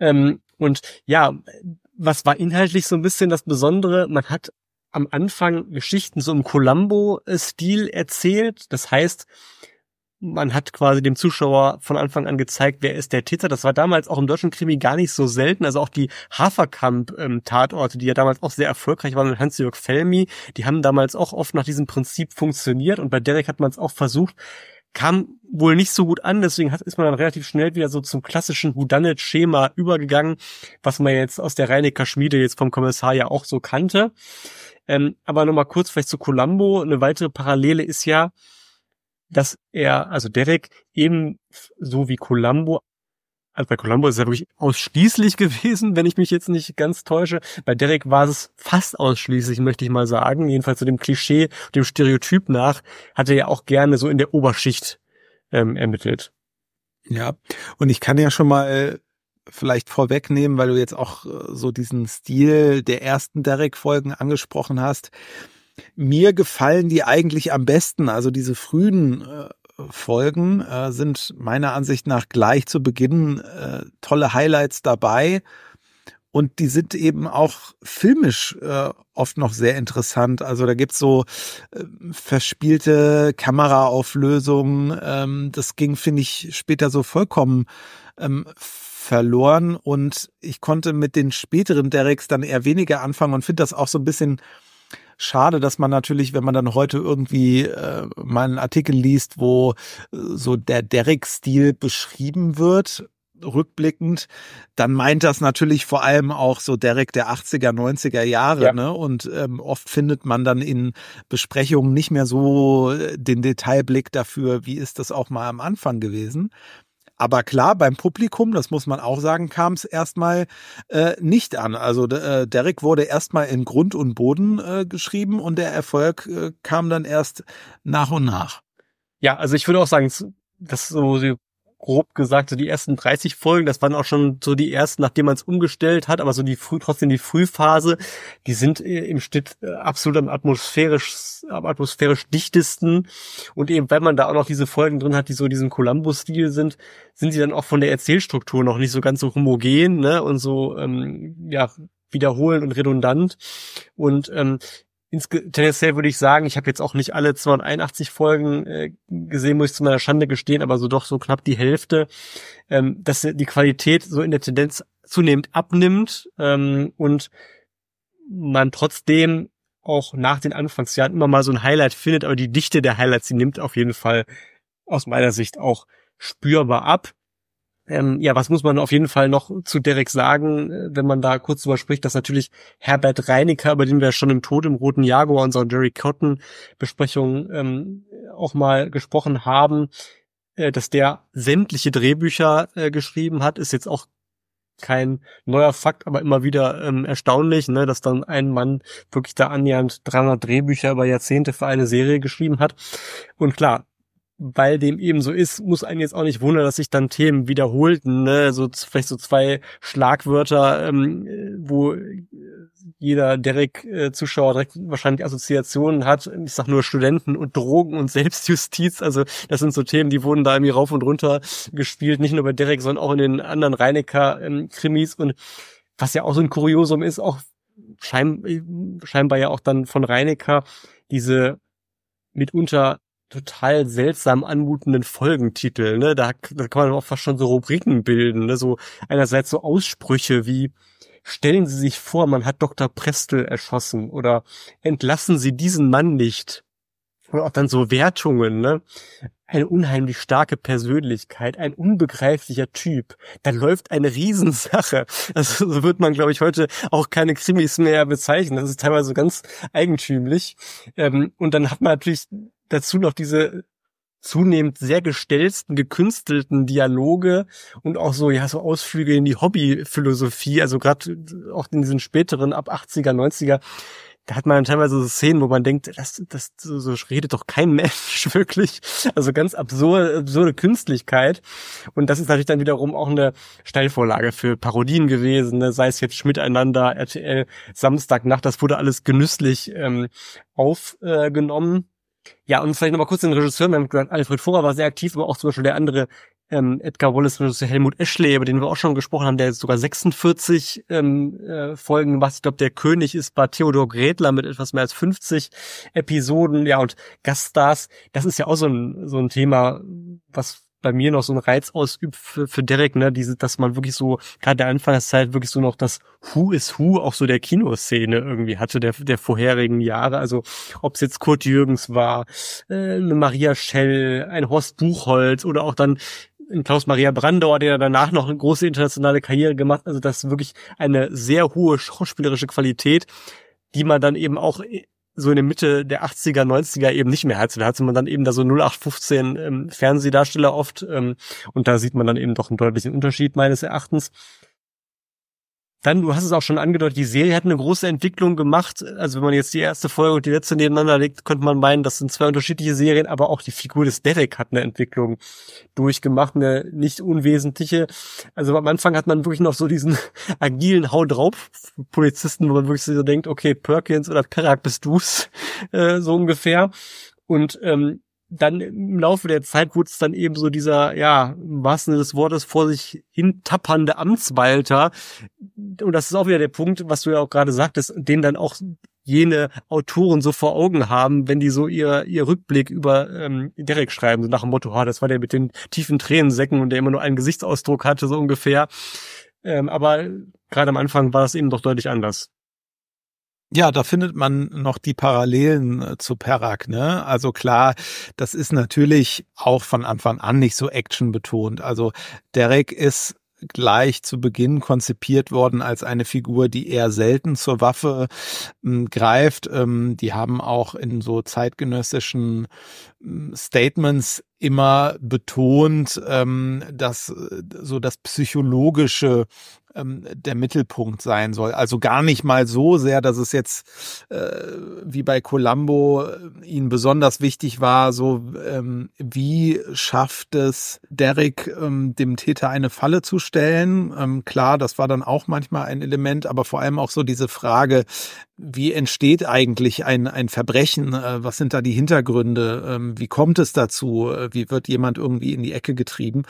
Ähm, und ja, was war inhaltlich so ein bisschen das Besondere? Man hat am Anfang Geschichten so im Columbo-Stil erzählt. Das heißt, man hat quasi dem Zuschauer von Anfang an gezeigt, wer ist der Täter. Das war damals auch im deutschen Krimi gar nicht so selten. Also auch die Haferkamp-Tatorte, die ja damals auch sehr erfolgreich waren mit Hans-Jörg Felmi, die haben damals auch oft nach diesem Prinzip funktioniert. Und bei Derek hat man es auch versucht, kam wohl nicht so gut an, deswegen ist man dann relativ schnell wieder so zum klassischen Whodunit-Schema übergegangen, was man jetzt aus der Reinecker Schmiede jetzt vom Kommissar ja auch so kannte. Ähm, aber nochmal kurz vielleicht zu Columbo. Eine weitere Parallele ist ja, dass er, also Derek, eben so wie Columbo, also bei Columbo ist er wirklich ausschließlich gewesen, wenn ich mich jetzt nicht ganz täusche. Bei Derek war es fast ausschließlich, möchte ich mal sagen. Jedenfalls zu so dem Klischee, dem Stereotyp nach, hat er ja auch gerne so in der Oberschicht ähm, ermittelt. Ja, und ich kann ja schon mal äh, vielleicht vorwegnehmen, weil du jetzt auch äh, so diesen Stil der ersten Derek-Folgen angesprochen hast. Mir gefallen die eigentlich am besten. Also diese frühen äh, Folgen äh, sind meiner Ansicht nach gleich zu Beginn äh, tolle Highlights dabei. Und die sind eben auch filmisch äh, oft noch sehr interessant. Also da gibt's so äh, verspielte Kameraauflösungen. Ähm, das ging, finde ich, später so vollkommen ähm, verloren. Und ich konnte mit den späteren Dereks dann eher weniger anfangen und finde das auch so ein bisschen schade, dass man natürlich, wenn man dann heute irgendwie äh, mal einen Artikel liest, wo äh, so der Derek-Stil beschrieben wird, rückblickend, dann meint das natürlich vor allem auch so Derek der 80er, 90er Jahre, ja. ne? Und ähm, oft findet man dann in Besprechungen nicht mehr so äh, den Detailblick dafür, wie ist das auch mal am Anfang gewesen. Aber klar, beim Publikum, das muss man auch sagen, kam es erstmal äh, nicht an. Also äh, Derek wurde erstmal in Grund und Boden äh, geschrieben und der Erfolg äh, kam dann erst nach und nach. Ja, also ich würde auch sagen, das so grob gesagt, so die ersten 30 Folgen, das waren auch schon so die ersten, nachdem man es umgestellt hat, aber so die früh, trotzdem die Frühphase, die sind äh, im Schnitt äh, absolut am atmosphärisch, am atmosphärisch dichtesten. Und eben, weil man da auch noch diese Folgen drin hat, die so diesen Columbus-Stil sind, sind sie dann auch von der Erzählstruktur noch nicht so ganz so homogen, ne, und so, ähm, ja, wiederholend und redundant. Und ähm, tendenziell würde ich sagen, ich habe jetzt auch nicht alle 281 Folgen äh, gesehen, muss ich zu meiner Schande gestehen, aber so doch so knapp die Hälfte, ähm, dass die Qualität so in der Tendenz zunehmend abnimmt ähm, und man trotzdem auch nach den Anfangsjahren immer mal so ein Highlight findet, aber die Dichte der Highlights, die nimmt auf jeden Fall aus meiner Sicht auch spürbar ab. Ähm, ja, was muss man auf jeden Fall noch zu Derek sagen, äh, wenn man da kurz drüber spricht, dass natürlich Herbert Reinecker, über den wir schon im Tod im Roten Jaguar unserer Jerry Cotton Besprechung ähm, auch mal gesprochen haben, äh, dass der sämtliche Drehbücher äh, geschrieben hat, ist jetzt auch kein neuer Fakt, aber immer wieder ähm, erstaunlich, ne, dass dann ein Mann wirklich da annähernd 300 Drehbücher über Jahrzehnte für eine Serie geschrieben hat. Und klar, weil dem eben so ist, muss einen jetzt auch nicht wundern, dass sich dann Themen wiederholten, ne? so vielleicht so zwei Schlagwörter, ähm, wo jeder Derek-Zuschauer äh, direkt wahrscheinlich Assoziationen hat. Ich sag nur Studenten und Drogen und Selbstjustiz. Also das sind so Themen, die wurden da irgendwie rauf und runter gespielt, nicht nur bei Derek, sondern auch in den anderen Reinecker-Krimis. und was ja auch so ein Kuriosum ist, auch schein, scheinbar ja auch dann von Reinecker, diese mitunter total seltsam anmutenden Folgentitel, ne? Da, da kann man auch fast schon so Rubriken bilden, ne? So einerseits so Aussprüche wie Stellen Sie sich vor, man hat Dr. Prestel erschossen oder entlassen Sie diesen Mann nicht. Oder auch dann so Wertungen, ne? Eine unheimlich starke Persönlichkeit, ein unbegreiflicher Typ. Da läuft eine Riesensache. Also so wird man, glaube ich, heute auch keine Krimis mehr bezeichnen. Das ist teilweise ganz eigentümlich. Ähm, und dann hat man natürlich dazu noch diese zunehmend sehr gestelzten, gekünstelten Dialoge und auch so, ja, so Ausflüge in die Hobbyphilosophie, also gerade auch in diesen späteren, ab 80er, 90er, da hat man teilweise so Szenen, wo man denkt, das, das so, so redet doch kein Mensch wirklich. Also ganz absurde, absurde Künstlichkeit. Und das ist natürlich dann wiederum auch eine Steilvorlage für Parodien gewesen, ne? sei es jetzt Schmiteinander, RTL, Samstagnacht, das wurde alles genüsslich ähm, aufgenommen. Ja, und vielleicht nochmal kurz den Regisseur. Wir haben gesagt, Alfred Vorer war sehr aktiv, aber auch zum Beispiel der andere ähm, Edgar Wallace Regisseur Helmut Eschley, über den wir auch schon gesprochen haben, der jetzt sogar 46 ähm, äh, Folgen macht. Ich glaube, der König ist bei Theodor Grätler mit etwas mehr als 50 Episoden. Ja, und Gaststars, das ist ja auch so ein, so ein Thema, was bei mir noch so einen Reiz ausübt für, für Derek, ne, diese, dass man wirklich so, gerade der Anfangszeit wirklich so noch das Who is Who auch so der Kinoszene irgendwie hatte, der, der vorherigen Jahre. Also ob es jetzt Kurt Jürgens war, äh, Maria Schell, ein Horst Buchholz oder auch dann Klaus Maria Brandauer, der danach noch eine große internationale Karriere gemacht, also das ist wirklich eine sehr hohe schauspielerische Qualität, die man dann eben auch so in der Mitte der 80er, 90er eben nicht mehr hatte. Da hatte man dann eben da so 0815 ähm, Fernsehdarsteller oft ähm, und da sieht man dann eben doch einen deutlichen Unterschied meines Erachtens. Dann, du hast es auch schon angedeutet, die Serie hat eine große Entwicklung gemacht. Also wenn man jetzt die erste Folge und die letzte nebeneinander legt, könnte man meinen, das sind zwei unterschiedliche Serien, aber auch die Figur des Derek hat eine Entwicklung durchgemacht, eine nicht unwesentliche. Also am Anfang hat man wirklich noch so diesen agilen Hau drauf Polizisten, wo man wirklich so denkt, okay, Perkins oder Perak bist du's, äh, so ungefähr. Und ähm, dann im Laufe der Zeit wurde es dann eben so dieser, ja, im wahrsten Sinne des Wortes vor sich hin tappernde Amtswalter. Und das ist auch wieder der Punkt, was du ja auch gerade sagtest, den dann auch jene Autoren so vor Augen haben, wenn die so ihr, ihr Rückblick über ähm, Derek schreiben, so nach dem Motto, oh, das war der mit den tiefen Tränensäcken und der immer nur einen Gesichtsausdruck hatte, so ungefähr. Ähm, aber gerade am Anfang war das eben doch deutlich anders. Ja, da findet man noch die Parallelen äh, zu Perak, ne? Also klar, das ist natürlich auch von Anfang an nicht so actionbetont. Also Derek ist gleich zu Beginn konzipiert worden als eine Figur, die eher selten zur Waffe ähm, greift. Ähm, die haben auch in so zeitgenössischen ähm, Statements immer betont, ähm, dass so das psychologische ähm, der Mittelpunkt sein soll. Also gar nicht mal so sehr, dass es jetzt äh, wie bei Columbo äh, ihnen besonders wichtig war, so ähm, wie schafft es Derek ähm, dem Täter eine Falle zu stellen. Ähm, klar, das war dann auch manchmal ein Element, aber vor allem auch so diese Frage, wie entsteht eigentlich ein, ein Verbrechen? Äh, was sind da die Hintergründe? Ähm, wie kommt es dazu? Äh, wie wird jemand irgendwie in die Ecke getrieben?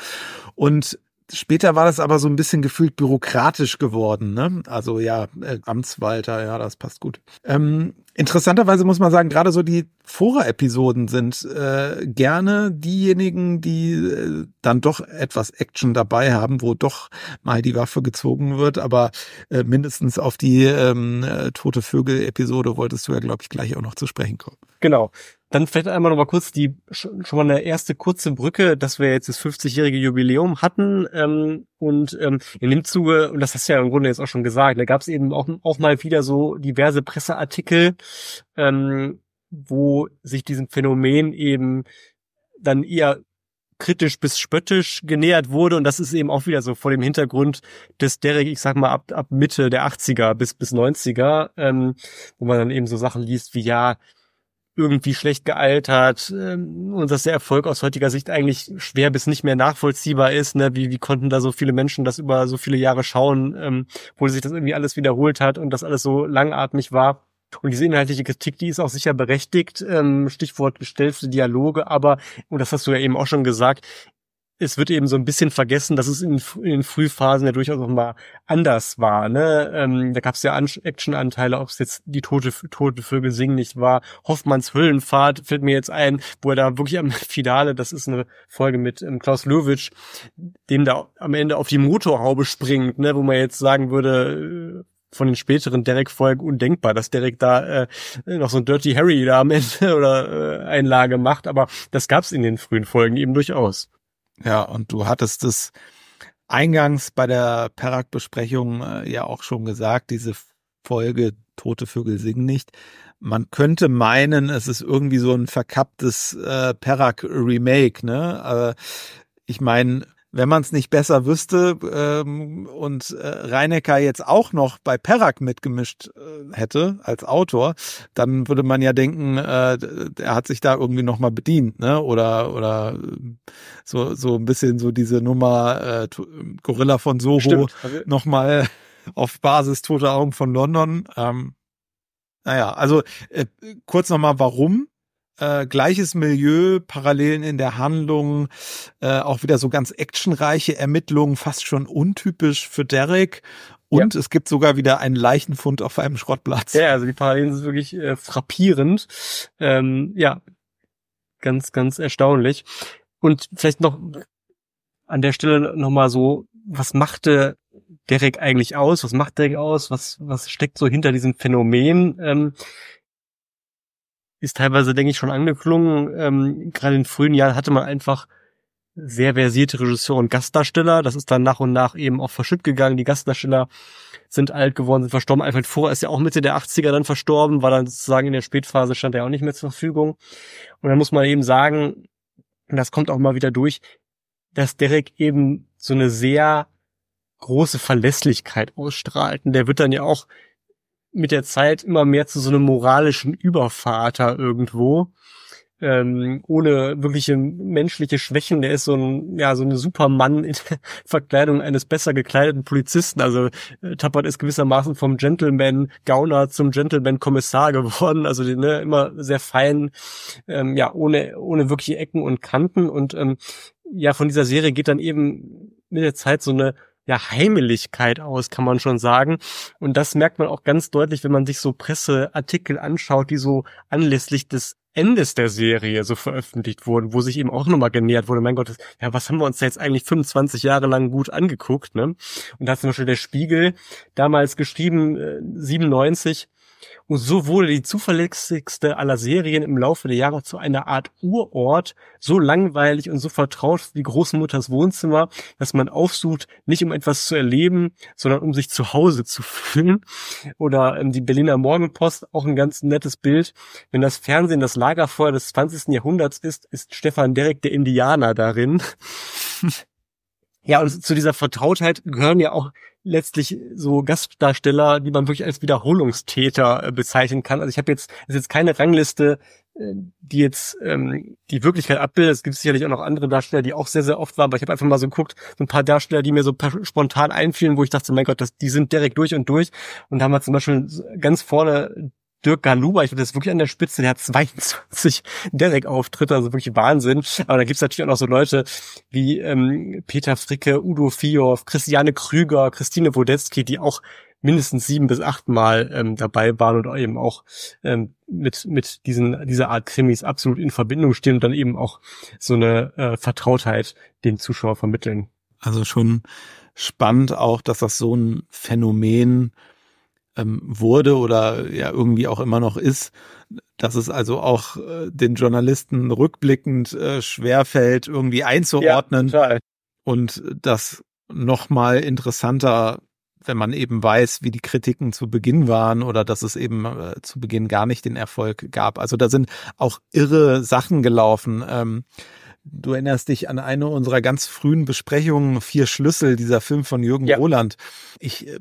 Und Später war das aber so ein bisschen gefühlt bürokratisch geworden. Ne? Also ja, äh, Amtswalter, ja, das passt gut. Ähm, interessanterweise muss man sagen, gerade so die Fora-Episoden sind äh, gerne diejenigen, die äh, dann doch etwas Action dabei haben, wo doch mal die Waffe gezogen wird. Aber äh, mindestens auf die ähm, äh, Tote Vögel-Episode wolltest du ja, glaube ich, gleich auch noch zu sprechen kommen. Genau. Dann vielleicht einmal noch mal kurz die schon mal eine erste kurze Brücke, dass wir jetzt das 50-jährige Jubiläum hatten ähm, und ähm, in dem Zuge und das hast du ja im Grunde jetzt auch schon gesagt, da gab es eben auch auch mal wieder so diverse Presseartikel, ähm, wo sich diesem Phänomen eben dann eher kritisch bis spöttisch genähert wurde. Und das ist eben auch wieder so vor dem Hintergrund des Derek, ich sag mal ab, ab Mitte der 80er bis bis 90er, ähm, wo man dann eben so Sachen liest wie ja irgendwie schlecht gealtert ähm, und dass der Erfolg aus heutiger Sicht eigentlich schwer bis nicht mehr nachvollziehbar ist. Ne? Wie, wie konnten da so viele Menschen das über so viele Jahre schauen, ähm, wo sich das irgendwie alles wiederholt hat und das alles so langatmig war. Und diese inhaltliche Kritik, die ist auch sicher berechtigt. Ähm, Stichwort gestellte Dialoge, aber, und das hast du ja eben auch schon gesagt, es wird eben so ein bisschen vergessen, dass es in, in den Frühphasen ja durchaus auch mal anders war. Ne? Ähm, da gab es ja Action-Anteile, ob es jetzt die tote, tote Vögel singen nicht war. Hoffmanns Höllenfahrt fällt mir jetzt ein, wo er da wirklich am Finale, das ist eine Folge mit ähm, Klaus Löwitsch, dem da am Ende auf die Motorhaube springt, ne? wo man jetzt sagen würde, äh, von den späteren Derek-Folgen undenkbar, dass Derek da äh, noch so ein Dirty Harry da am Ende oder äh, Einlage macht, aber das gab's in den frühen Folgen eben durchaus. Ja, und du hattest es eingangs bei der Perak-Besprechung äh, ja auch schon gesagt, diese Folge Tote Vögel singen nicht. Man könnte meinen, es ist irgendwie so ein verkapptes äh, Perak-Remake, ne? Äh, ich meine, wenn man es nicht besser wüsste ähm, und äh, Reinecker jetzt auch noch bei Perak mitgemischt äh, hätte als Autor, dann würde man ja denken, äh, er hat sich da irgendwie noch mal bedient, ne? Oder oder so so ein bisschen so diese Nummer äh, Gorilla von Soho noch mal auf Basis Tote Augen von London. Ähm, naja, also äh, kurz noch mal, warum äh, gleiches Milieu, Parallelen in der Handlung, äh, auch wieder so ganz actionreiche Ermittlungen, fast schon untypisch für Derek. Und ja. es gibt sogar wieder einen Leichenfund auf einem Schrottplatz. Ja, also die Parallelen sind wirklich äh, frappierend. Ähm, ja, ganz, ganz erstaunlich. Und vielleicht noch an der Stelle nochmal so, was machte Derek eigentlich aus? Was macht Derek aus? Was, was steckt so hinter diesem Phänomen? Ähm, ist teilweise, denke ich, schon angeklungen. Ähm, Gerade in frühen Jahren hatte man einfach sehr versierte Regisseure und Gastdarsteller. Das ist dann nach und nach eben auch verschütt gegangen. Die Gastdarsteller sind alt geworden, sind verstorben. Alfred Vohr ist ja auch Mitte der 80er dann verstorben, war dann sozusagen in der Spätphase, stand er auch nicht mehr zur Verfügung. Und dann muss man eben sagen, und das kommt auch mal wieder durch, dass Derek eben so eine sehr große Verlässlichkeit ausstrahlt. Und der wird dann ja auch mit der Zeit immer mehr zu so einem moralischen Übervater irgendwo. Ähm, ohne wirkliche menschliche Schwächen. Der ist so ein, ja, so eine Supermann in der Verkleidung eines besser gekleideten Polizisten. Also äh, Tappert ist gewissermaßen vom Gentleman Gauner zum Gentleman Kommissar geworden. Also ne, immer sehr fein, ähm, ja, ohne, ohne wirkliche Ecken und Kanten. Und ähm, ja, von dieser Serie geht dann eben mit der Zeit so eine ja, Heimeligkeit aus, kann man schon sagen. Und das merkt man auch ganz deutlich, wenn man sich so Presseartikel anschaut, die so anlässlich des Endes der Serie so veröffentlicht wurden, wo sich eben auch nochmal genähert wurde, mein Gott, ja, was haben wir uns da jetzt eigentlich 25 Jahre lang gut angeguckt, ne? Und da hat zum Beispiel der Spiegel damals geschrieben, äh, 97, Und so wurde die zuverlässigste aller Serien im Laufe der Jahre zu einer Art Urort, so langweilig und so vertraut wie Großmutters Wohnzimmer, dass man aufsucht, nicht um etwas zu erleben, sondern um sich zu Hause zu fühlen. Oder ähm, die Berliner Morgenpost, auch ein ganz nettes Bild. Wenn das Fernsehen das Lagerfeuer des 20. Jahrhunderts ist, ist Stefan Derek der Indianer darin. Ja, und zu dieser Vertrautheit gehören ja auch letztlich so Gastdarsteller, die man wirklich als Wiederholungstäter äh, bezeichnen kann. Also ich habe jetzt, ist jetzt keine Rangliste, äh, die jetzt ähm, die Wirklichkeit abbildet. Es gibt sicherlich auch noch andere Darsteller, die auch sehr, sehr oft waren, aber ich habe einfach mal so geguckt, so ein paar Darsteller, die mir so spontan einfielen, wo ich dachte, mein Gott, das, die sind direkt durch und durch. Und da haben wir zum Beispiel ganz vorne Dirk Galuba, ich glaube, der ist wirklich an der Spitze, der hat 22 Derek-Auftritte, also wirklich Wahnsinn. Aber da gibt's natürlich auch noch so Leute wie ähm, Peter Fricke, Udo Vioff, Christiane Krüger, Christine Wodetzky, die auch mindestens sieben bis acht Mal ähm, dabei waren und eben auch ähm, mit mit diesen dieser Art Krimis absolut in Verbindung stehen und dann eben auch so eine äh, Vertrautheit dem Zuschauer vermitteln. Also schon spannend auch, dass das so ein Phänomen ähm, wurde oder ja irgendwie auch immer noch ist, dass es also auch äh, den Journalisten rückblickend äh, schwerfällt, irgendwie einzuordnen ja, und das nochmal interessanter, wenn man eben weiß, wie die Kritiken zu Beginn waren oder dass es eben äh, zu Beginn gar nicht den Erfolg gab. Also da sind auch irre Sachen gelaufen. Ähm, Du erinnerst dich an eine unserer ganz frühen Besprechungen, Vier Schlüssel, dieser Film von Jürgen ja. Roland. Ich äh,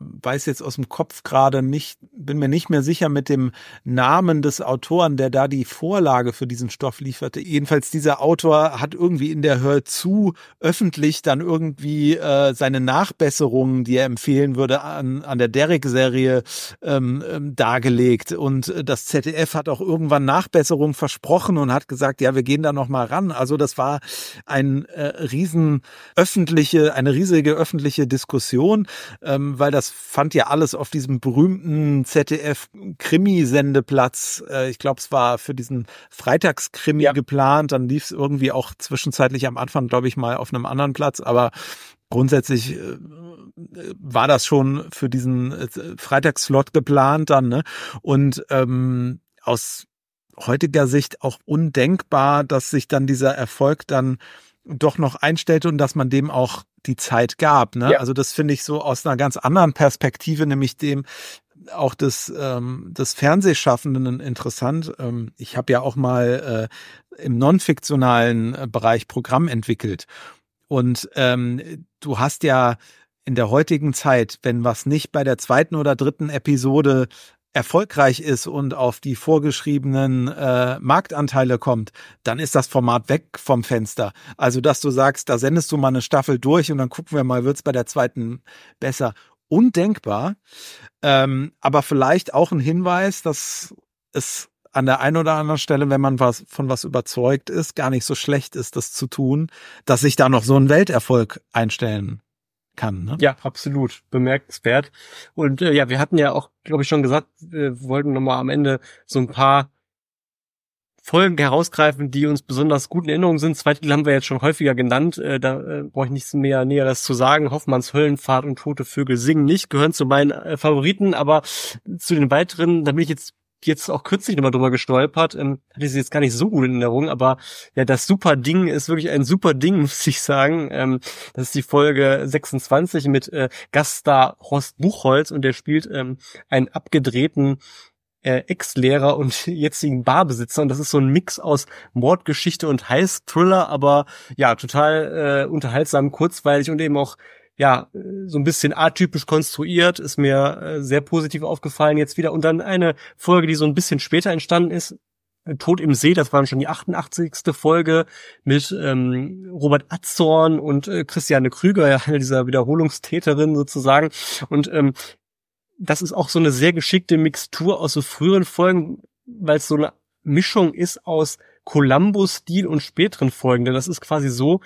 weiß jetzt aus dem Kopf gerade nicht, bin mir nicht mehr sicher mit dem Namen des Autoren, der da die Vorlage für diesen Stoff lieferte. Jedenfalls dieser Autor hat irgendwie in der Hör zu öffentlich dann irgendwie äh, seine Nachbesserungen, die er empfehlen würde, an, an der Derek-Serie ähm, ähm, dargelegt. Und das ZDF hat auch irgendwann Nachbesserungen versprochen und hat gesagt, ja, wir gehen da noch mal ran. Also das war ein äh, riesen öffentliche, eine riesige öffentliche Diskussion, ähm, weil das fand ja alles auf diesem berühmten ZDF-Krimi-Sendeplatz. Äh, ich glaube, es war für diesen Freitagskrimi ja. geplant. Dann lief es irgendwie auch zwischenzeitlich am Anfang, glaube ich, mal auf einem anderen Platz. Aber grundsätzlich äh, war das schon für diesen äh, Freitagsslot geplant dann. Ne? Und ähm, aus heutiger Sicht auch undenkbar, dass sich dann dieser Erfolg dann doch noch einstellte und dass man dem auch die Zeit gab. Ne? Ja. Also das finde ich so aus einer ganz anderen Perspektive, nämlich dem auch des, ähm, des Fernsehschaffenden interessant. Ähm, ich habe ja auch mal äh, im non-fiktionalen äh, Bereich Programm entwickelt. Und ähm, du hast ja in der heutigen Zeit, wenn was nicht bei der zweiten oder dritten Episode erfolgreich ist und auf die vorgeschriebenen äh, Marktanteile kommt, dann ist das Format weg vom Fenster. Also, dass du sagst, da sendest du mal eine Staffel durch und dann gucken wir mal, wird's bei der zweiten besser. Undenkbar, ähm, aber vielleicht auch ein Hinweis, dass es an der einen oder anderen Stelle, wenn man was von was überzeugt ist, gar nicht so schlecht ist, das zu tun, dass sich da noch so ein Welterfolg einstellen kann. Ne? Ja, absolut bemerkenswert. Und äh, ja, wir hatten ja auch, glaube ich, schon gesagt, wir wollten nochmal am Ende so ein paar Folgen herausgreifen, die uns besonders gut in Erinnerung sind. Zwei Titel haben wir jetzt schon häufiger genannt. Äh, da äh, brauche ich nichts mehr Näheres zu sagen. Hoffmanns Höllenfahrt und Tote Vögel singen nicht, gehören zu meinen äh, Favoriten, aber zu den weiteren, da bin ich jetzt jetzt auch kürzlich nochmal drüber gestolpert, ähm, hatte sie jetzt gar nicht so gut in Erinnerung, aber ja, das super Ding ist wirklich ein super Ding, muss ich sagen. Ähm, das ist die Folge 26 mit äh, Gaststar Horst Buchholz und der spielt ähm, einen abgedrehten äh, Ex-Lehrer und jetzigen Barbesitzer und das ist so ein Mix aus Mordgeschichte und Heiß-Thriller, aber ja, total äh, unterhaltsam, kurzweilig und eben auch ja, so ein bisschen atypisch konstruiert, ist mir äh, sehr positiv aufgefallen jetzt wieder. Und dann eine Folge, die so ein bisschen später entstanden ist, äh, Tod im See, das war schon die 88. Folge mit ähm, Robert Atzorn und äh, Christiane Krüger, ja, dieser Wiederholungstäterin sozusagen. Und ähm, das ist auch so eine sehr geschickte Mixtur aus so früheren Folgen, weil es so eine Mischung ist aus Columbus-Stil und späteren Folgen. Denn das ist quasi so,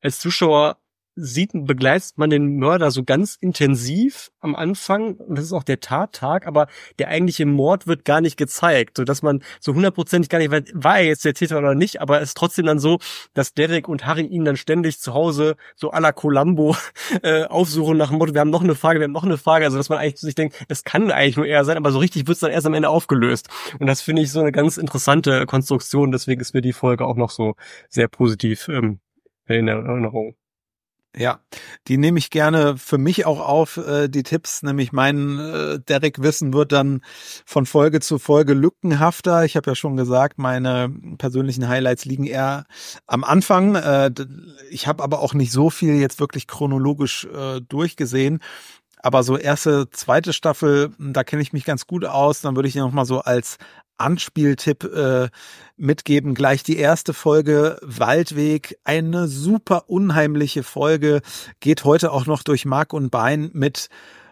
als Zuschauer sieht, begleitet man den Mörder so ganz intensiv am Anfang. Das ist auch der Tattag, aber der eigentliche Mord wird gar nicht gezeigt, so dass man so hundertprozentig gar nicht weiß, war er jetzt der Täter oder nicht, aber es ist trotzdem dann so, dass Derek und Harry ihn dann ständig zu Hause so à la Columbo äh, aufsuchen nach dem Motto, wir haben noch eine Frage, wir haben noch eine Frage, also dass man eigentlich sich denkt, es kann eigentlich nur er sein, aber so richtig wird es dann erst am Ende aufgelöst. Und das finde ich so eine ganz interessante Konstruktion, deswegen ist mir die Folge auch noch so sehr positiv ähm, in Erinnerung. Ja, die nehme ich gerne für mich auch auf, äh, die Tipps. Nämlich mein äh, Derek-Wissen wird dann von Folge zu Folge lückenhafter. Ich habe ja schon gesagt, meine persönlichen Highlights liegen eher am Anfang. Äh, ich habe aber auch nicht so viel jetzt wirklich chronologisch äh, durchgesehen. Aber so erste, zweite Staffel, da kenne ich mich ganz gut aus. Dann würde ich noch mal so als Anspieltipp äh, mitgeben. Gleich die erste Folge Waldweg, eine super unheimliche Folge, geht heute auch noch durch Mark und Bein mit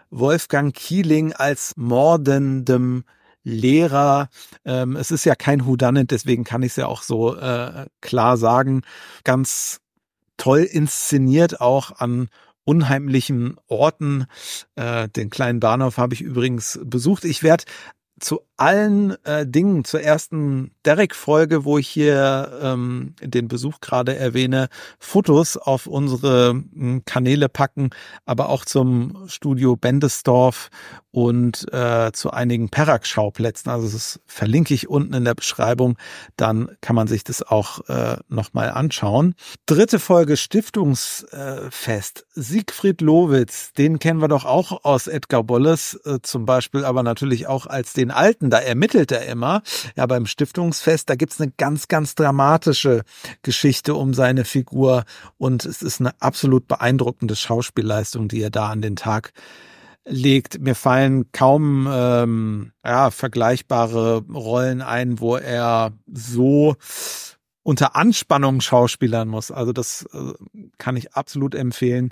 Wolfgang Kieling als mordendem Lehrer. Ähm, es ist ja kein Whodunit, deswegen kann ich es ja auch so äh, klar sagen. Ganz toll inszeniert auch an unheimlichen Orten. Äh, den kleinen Bahnhof habe ich übrigens besucht. Ich werde zu allen äh, Dingen, zur ersten Derek-Folge, wo ich hier ähm, den Besuch gerade erwähne, Fotos auf unsere äh, Kanäle packen, aber auch zum Studio Bendesdorf und äh, zu einigen Perak-Schauplätzen. Also das verlinke ich unten in der Beschreibung. Dann kann man sich das auch äh, nochmal anschauen. Dritte Folge Stiftungsfest. Siegfried Lowitz, den kennen wir doch auch aus Edgar Bolles äh, zum Beispiel, aber natürlich auch als den alten da ermittelt er immer. Ja, beim Stiftungsfest, da gibt's eine ganz, ganz dramatische Geschichte um seine Figur und es ist eine absolut beeindruckende Schauspielleistung, die er da an den Tag legt. Mir fallen kaum ähm, ja, vergleichbare Rollen ein, wo er so unter Anspannung schauspielern muss. Also das äh, kann ich absolut empfehlen.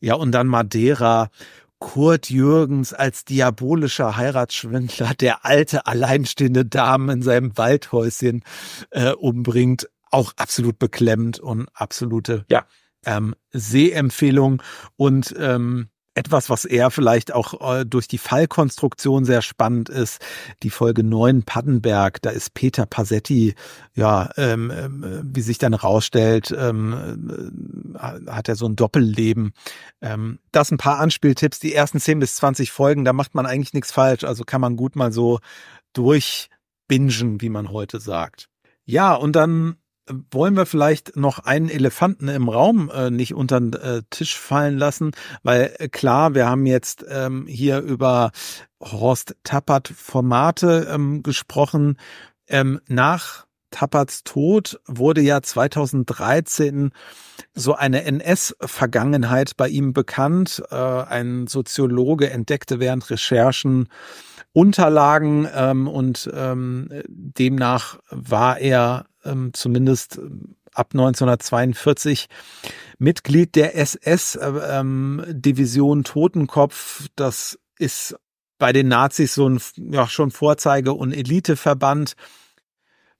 Ja, und dann Madeira Kurt Jürgens als diabolischer Heiratsschwindler, der alte alleinstehende Damen in seinem Waldhäuschen äh, umbringt, auch absolut beklemmt und absolute ja. ähm, Sehempfehlung. Und ähm, etwas, was eher vielleicht auch äh, durch die Fallkonstruktion sehr spannend ist. Die Folge 9 Paddenberg, da ist Peter Passetti, ja, ähm, äh, wie sich dann rausstellt, ähm, äh, hat er so ein Doppelleben. Ähm, das ein paar Anspieltipps. Die ersten 10 bis 20 Folgen, da macht man eigentlich nichts falsch. Also kann man gut mal so durchbingen, wie man heute sagt. Ja, und dann wollen wir vielleicht noch einen Elefanten im Raum äh, nicht unter den äh, Tisch fallen lassen, weil äh, klar, wir haben jetzt ähm, hier über Horst Tappert Formate ähm, gesprochen. Ähm, nach Tapperts Tod wurde ja 2013 so eine NS-Vergangenheit bei ihm bekannt. Äh, ein Soziologe entdeckte während Recherchen Unterlagen ähm, und ähm, demnach war er ähm, zumindest ähm, ab 1942 Mitglied der SS-Division ähm, Totenkopf. Das ist bei den Nazis so ein ja, schon Vorzeige- und Eliteverband.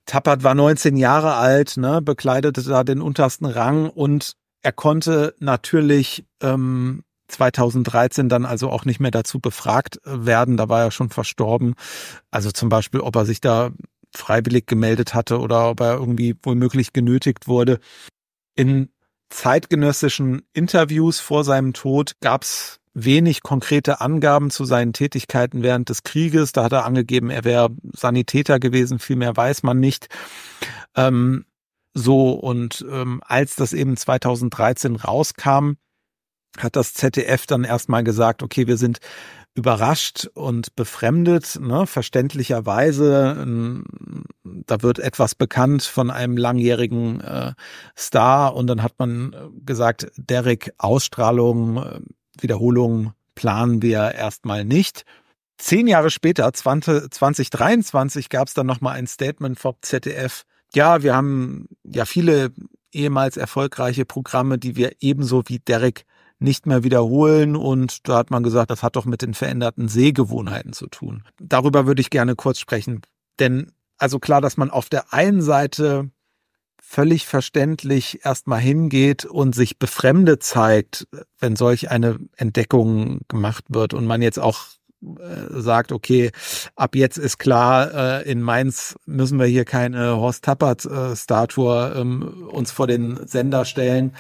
Tappert war 19 Jahre alt, ne, bekleidete da den untersten Rang und er konnte natürlich ähm, 2013 dann also auch nicht mehr dazu befragt werden. Da war er schon verstorben. Also zum Beispiel, ob er sich da freiwillig gemeldet hatte oder ob er irgendwie womöglich genötigt wurde. In zeitgenössischen Interviews vor seinem Tod gab es wenig konkrete Angaben zu seinen Tätigkeiten während des Krieges. Da hat er angegeben, er wäre Sanitäter gewesen, viel mehr weiß man nicht. Ähm, so, und ähm, als das eben 2013 rauskam, hat das ZDF dann erstmal gesagt, okay, wir sind überrascht und befremdet, ne, verständlicherweise. Ähm, da wird etwas bekannt von einem langjährigen äh, Star und dann hat man äh, gesagt, Derek, Ausstrahlung, äh, Wiederholung planen wir erstmal nicht. Zehn Jahre später, 20, 2023, gab es dann nochmal ein Statement vom ZDF. Ja, wir haben ja viele ehemals erfolgreiche Programme, die wir ebenso wie Derek nicht mehr wiederholen. Und da hat man gesagt, das hat doch mit den veränderten Sehgewohnheiten zu tun. Darüber würde ich gerne kurz sprechen. Denn also klar, dass man auf der einen Seite völlig verständlich erstmal hingeht und sich befremdet zeigt, wenn solch eine Entdeckung gemacht wird und man jetzt auch äh, sagt, okay, ab jetzt ist klar, äh, in Mainz müssen wir hier keine Horst Tappert-Statue äh, ähm, uns vor den Sender stellen.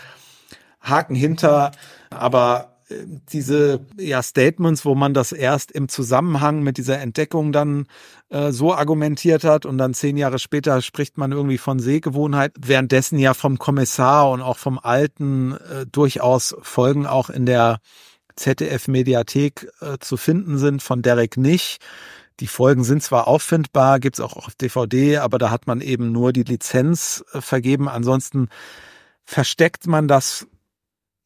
Haken hinter, aber diese ja, Statements, wo man das erst im Zusammenhang mit dieser Entdeckung dann äh, so argumentiert hat und dann zehn Jahre später spricht man irgendwie von Sehgewohnheit, währenddessen ja vom Kommissar und auch vom Alten äh, durchaus Folgen auch in der ZDF-Mediathek äh, zu finden sind, von Derek nicht. Die Folgen sind zwar auffindbar, gibt's auch auf DVD, aber da hat man eben nur die Lizenz äh, vergeben. Ansonsten versteckt man das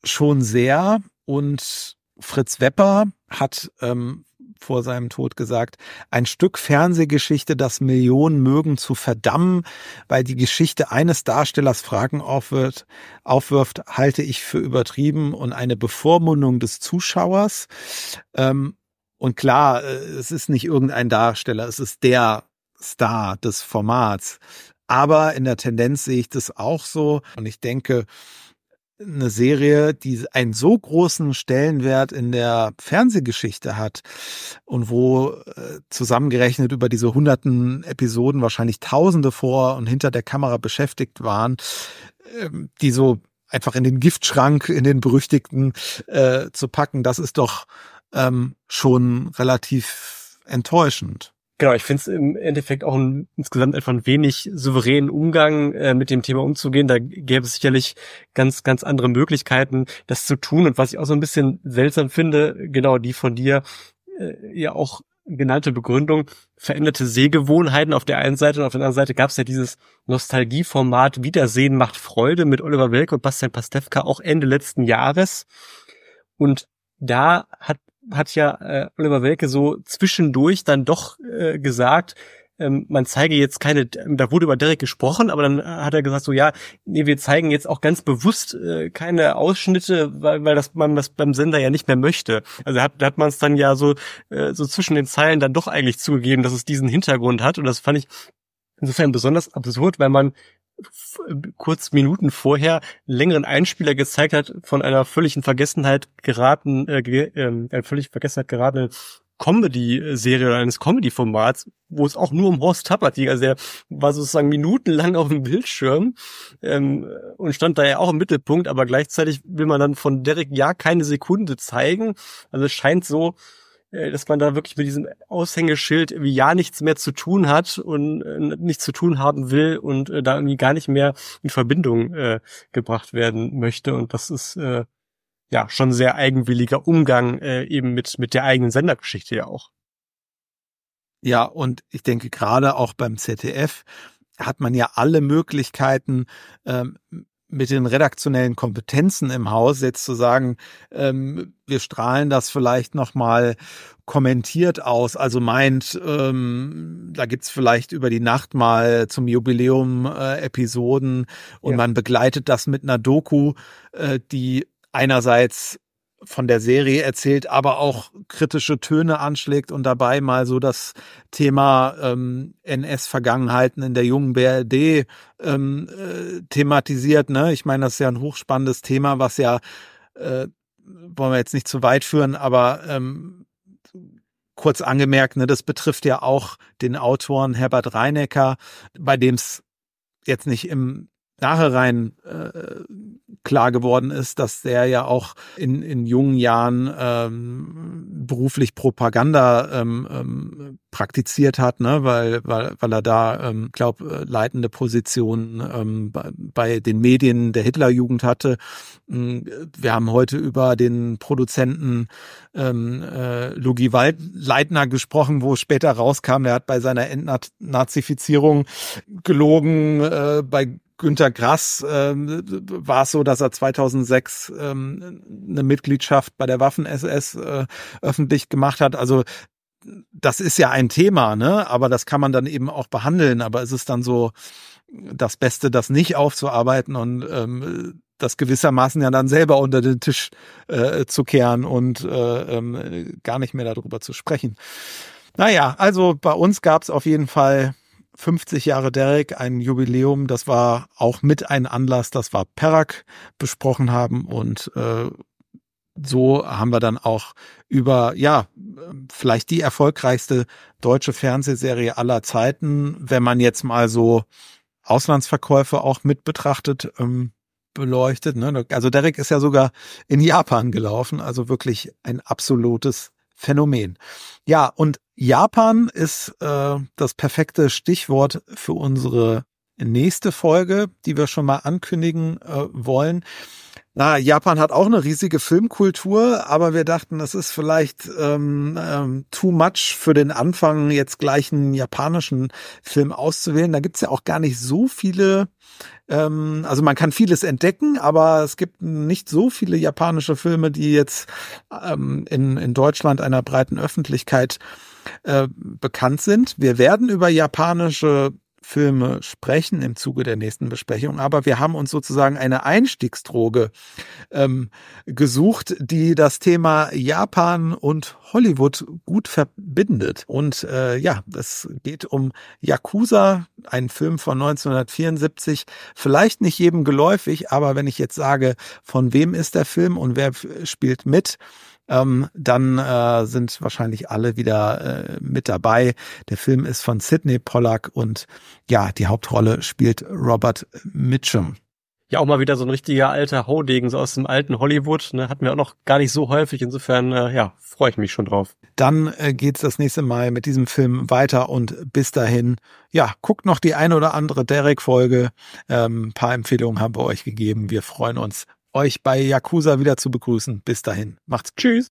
schon sehr und Fritz Wepper hat ähm, vor seinem Tod gesagt, ein Stück Fernsehgeschichte, das Millionen mögen zu verdammen, weil die Geschichte eines Darstellers Fragen aufwirft, aufwirft halte ich für übertrieben und eine Bevormundung des Zuschauers. Ähm, und klar, äh, es ist nicht irgendein Darsteller, es ist der Star des Formats. Aber in der Tendenz sehe ich das auch so. Und ich denke, eine Serie, die einen so großen Stellenwert in der Fernsehgeschichte hat und wo äh, zusammengerechnet über diese hunderten Episoden wahrscheinlich Tausende vor und hinter der Kamera beschäftigt waren, äh, die so einfach in den Giftschrank, in den berüchtigten äh, zu packen, das ist doch ähm, schon relativ enttäuschend. Genau, ich finde es im Endeffekt auch ein, insgesamt einfach ein wenig souveränen Umgang äh, mit dem Thema umzugehen. Da gäbe es sicherlich ganz, ganz andere Möglichkeiten, das zu tun. Und was ich auch so ein bisschen seltsam finde, genau die von dir äh, ja auch genannte Begründung, veränderte Sehgewohnheiten auf der einen Seite und auf der anderen Seite gab es ja dieses Nostalgieformat Wiedersehen macht Freude mit Oliver Welke und Bastian Pastewka auch Ende letzten Jahres. Und da hat hat ja äh, Oliver Welke so zwischendurch dann doch äh, gesagt, ähm, man zeige jetzt keine, da wurde über Derek gesprochen, aber dann hat er gesagt so, ja, nee, wir zeigen jetzt auch ganz bewusst äh, keine Ausschnitte, weil, weil das man das beim Sender ja nicht mehr möchte. Also hat, hat man es dann ja so, äh, so zwischen den Zeilen dann doch eigentlich zugegeben, dass es diesen Hintergrund hat und das fand ich insofern besonders absurd, weil man kurz Minuten vorher längeren Einspieler gezeigt hat von einer völligen Vergessenheit geraten, äh, äh, völlig Vergessenheit geratene Comedy-Serie oder eines Comedy-Formats, wo es auch nur um Horst Tappert ging. Also der war sozusagen minutenlang auf dem Bildschirm ähm, und stand da ja auch im Mittelpunkt, aber gleichzeitig will man dann von Derek ja keine Sekunde zeigen. Also es scheint so, dass man da wirklich mit diesem Aushängeschild irgendwie ja nichts mehr zu tun hat und äh, nichts zu tun haben will und äh, da irgendwie gar nicht mehr in Verbindung äh, gebracht werden möchte. Und das ist äh, ja schon sehr eigenwilliger Umgang äh, eben mit, mit der eigenen Sendergeschichte ja auch. Ja, und ich denke gerade auch beim ZDF hat man ja alle Möglichkeiten, ähm, mit den redaktionellen Kompetenzen im Haus jetzt zu sagen, ähm, wir strahlen das vielleicht nochmal kommentiert aus, also meint, ähm, da gibt's vielleicht über die Nacht mal zum Jubiläum äh, Episoden und ja. man begleitet das mit einer Doku, äh, die einerseits von der Serie erzählt, aber auch kritische Töne anschlägt und dabei mal so das Thema ähm, NS-Vergangenheiten in der jungen BRD ähm, äh, thematisiert. Ne? Ich meine, das ist ja ein hochspannendes Thema, was ja, äh, wollen wir jetzt nicht zu weit führen, aber ähm, kurz angemerkt, ne, das betrifft ja auch den Autoren Herbert Reinecker, bei dem es jetzt nicht im Nachhinein äh, klar geworden ist, dass der ja auch in, in jungen Jahren ähm, beruflich Propaganda ähm, ähm, praktiziert hat, ne, weil, weil, weil er da, ähm, glaube äh, leitende Positionen ähm, bei, bei den Medien der Hitlerjugend hatte. Mm, wir haben heute über den Produzenten ähm, äh, Lugi Leitner gesprochen, wo später rauskam, er hat bei seiner Entnazifizierung gelogen, äh, bei Günter Grass ähm, war es so, dass er 2006 ähm, eine Mitgliedschaft bei der Waffen-SS äh, öffentlich gemacht hat. Also das ist ja ein Thema, ne? Aber das kann man dann eben auch behandeln. Aber es ist dann so das Beste, das nicht aufzuarbeiten und ähm, das gewissermaßen ja dann selber unter den Tisch äh, zu kehren und äh, ähm, gar nicht mehr darüber zu sprechen. Naja, also bei uns gab es auf jeden Fall 50 Jahre Derek, ein Jubiläum. Das war auch mit ein Anlass, dass wir Perak besprochen haben und äh, so haben wir dann auch über, ja, vielleicht die erfolgreichste deutsche Fernsehserie aller Zeiten, wenn man jetzt mal so Auslandsverkäufe auch mit betrachtet, ähm, beleuchtet. Ne? Also Derek ist ja sogar in Japan gelaufen, also wirklich ein absolutes Phänomen. Ja, und Japan ist äh, das perfekte Stichwort für unsere nächste Folge, die wir schon mal ankündigen äh, wollen. Na, Japan hat auch eine riesige Filmkultur, aber wir dachten, das ist vielleicht ähm, ähm, too much für den Anfang, jetzt gleich einen japanischen Film auszuwählen. Da gibt's ja auch gar nicht so viele, ähm, also man kann vieles entdecken, aber es gibt nicht so viele japanische Filme, die jetzt ähm, in, in Deutschland einer breiten Öffentlichkeit äh, bekannt sind. Wir werden über japanische Filme sprechen im Zuge der nächsten Besprechung, aber wir haben uns sozusagen eine Einstiegsdroge ähm, gesucht, die das Thema Japan und Hollywood gut verbindet. Und äh, ja, es geht um Yakuza, ein Film von 1974. Vielleicht nicht jedem geläufig, aber wenn ich jetzt sage, von wem ist der Film und wer spielt mit, ähm, dann äh, sind wahrscheinlich alle wieder äh, mit dabei. Der Film ist von Sidney Pollack und ja, die Hauptrolle spielt Robert Mitchum. Ja, auch mal wieder so ein richtiger alter Haudegen, so aus dem alten Hollywood. Ne? Hatten wir auch noch gar nicht so häufig. Insofern, äh, ja, freue ich mich schon drauf. Dann äh, geht's das nächste Mal mit diesem Film weiter und bis dahin, ja, guckt noch die ein oder andere Derek-Folge. Ähm, paar Empfehlungen haben wir euch gegeben. Wir freuen uns euch bei Yakuza wieder zu begrüßen. Bis dahin. Macht's. Tschüss.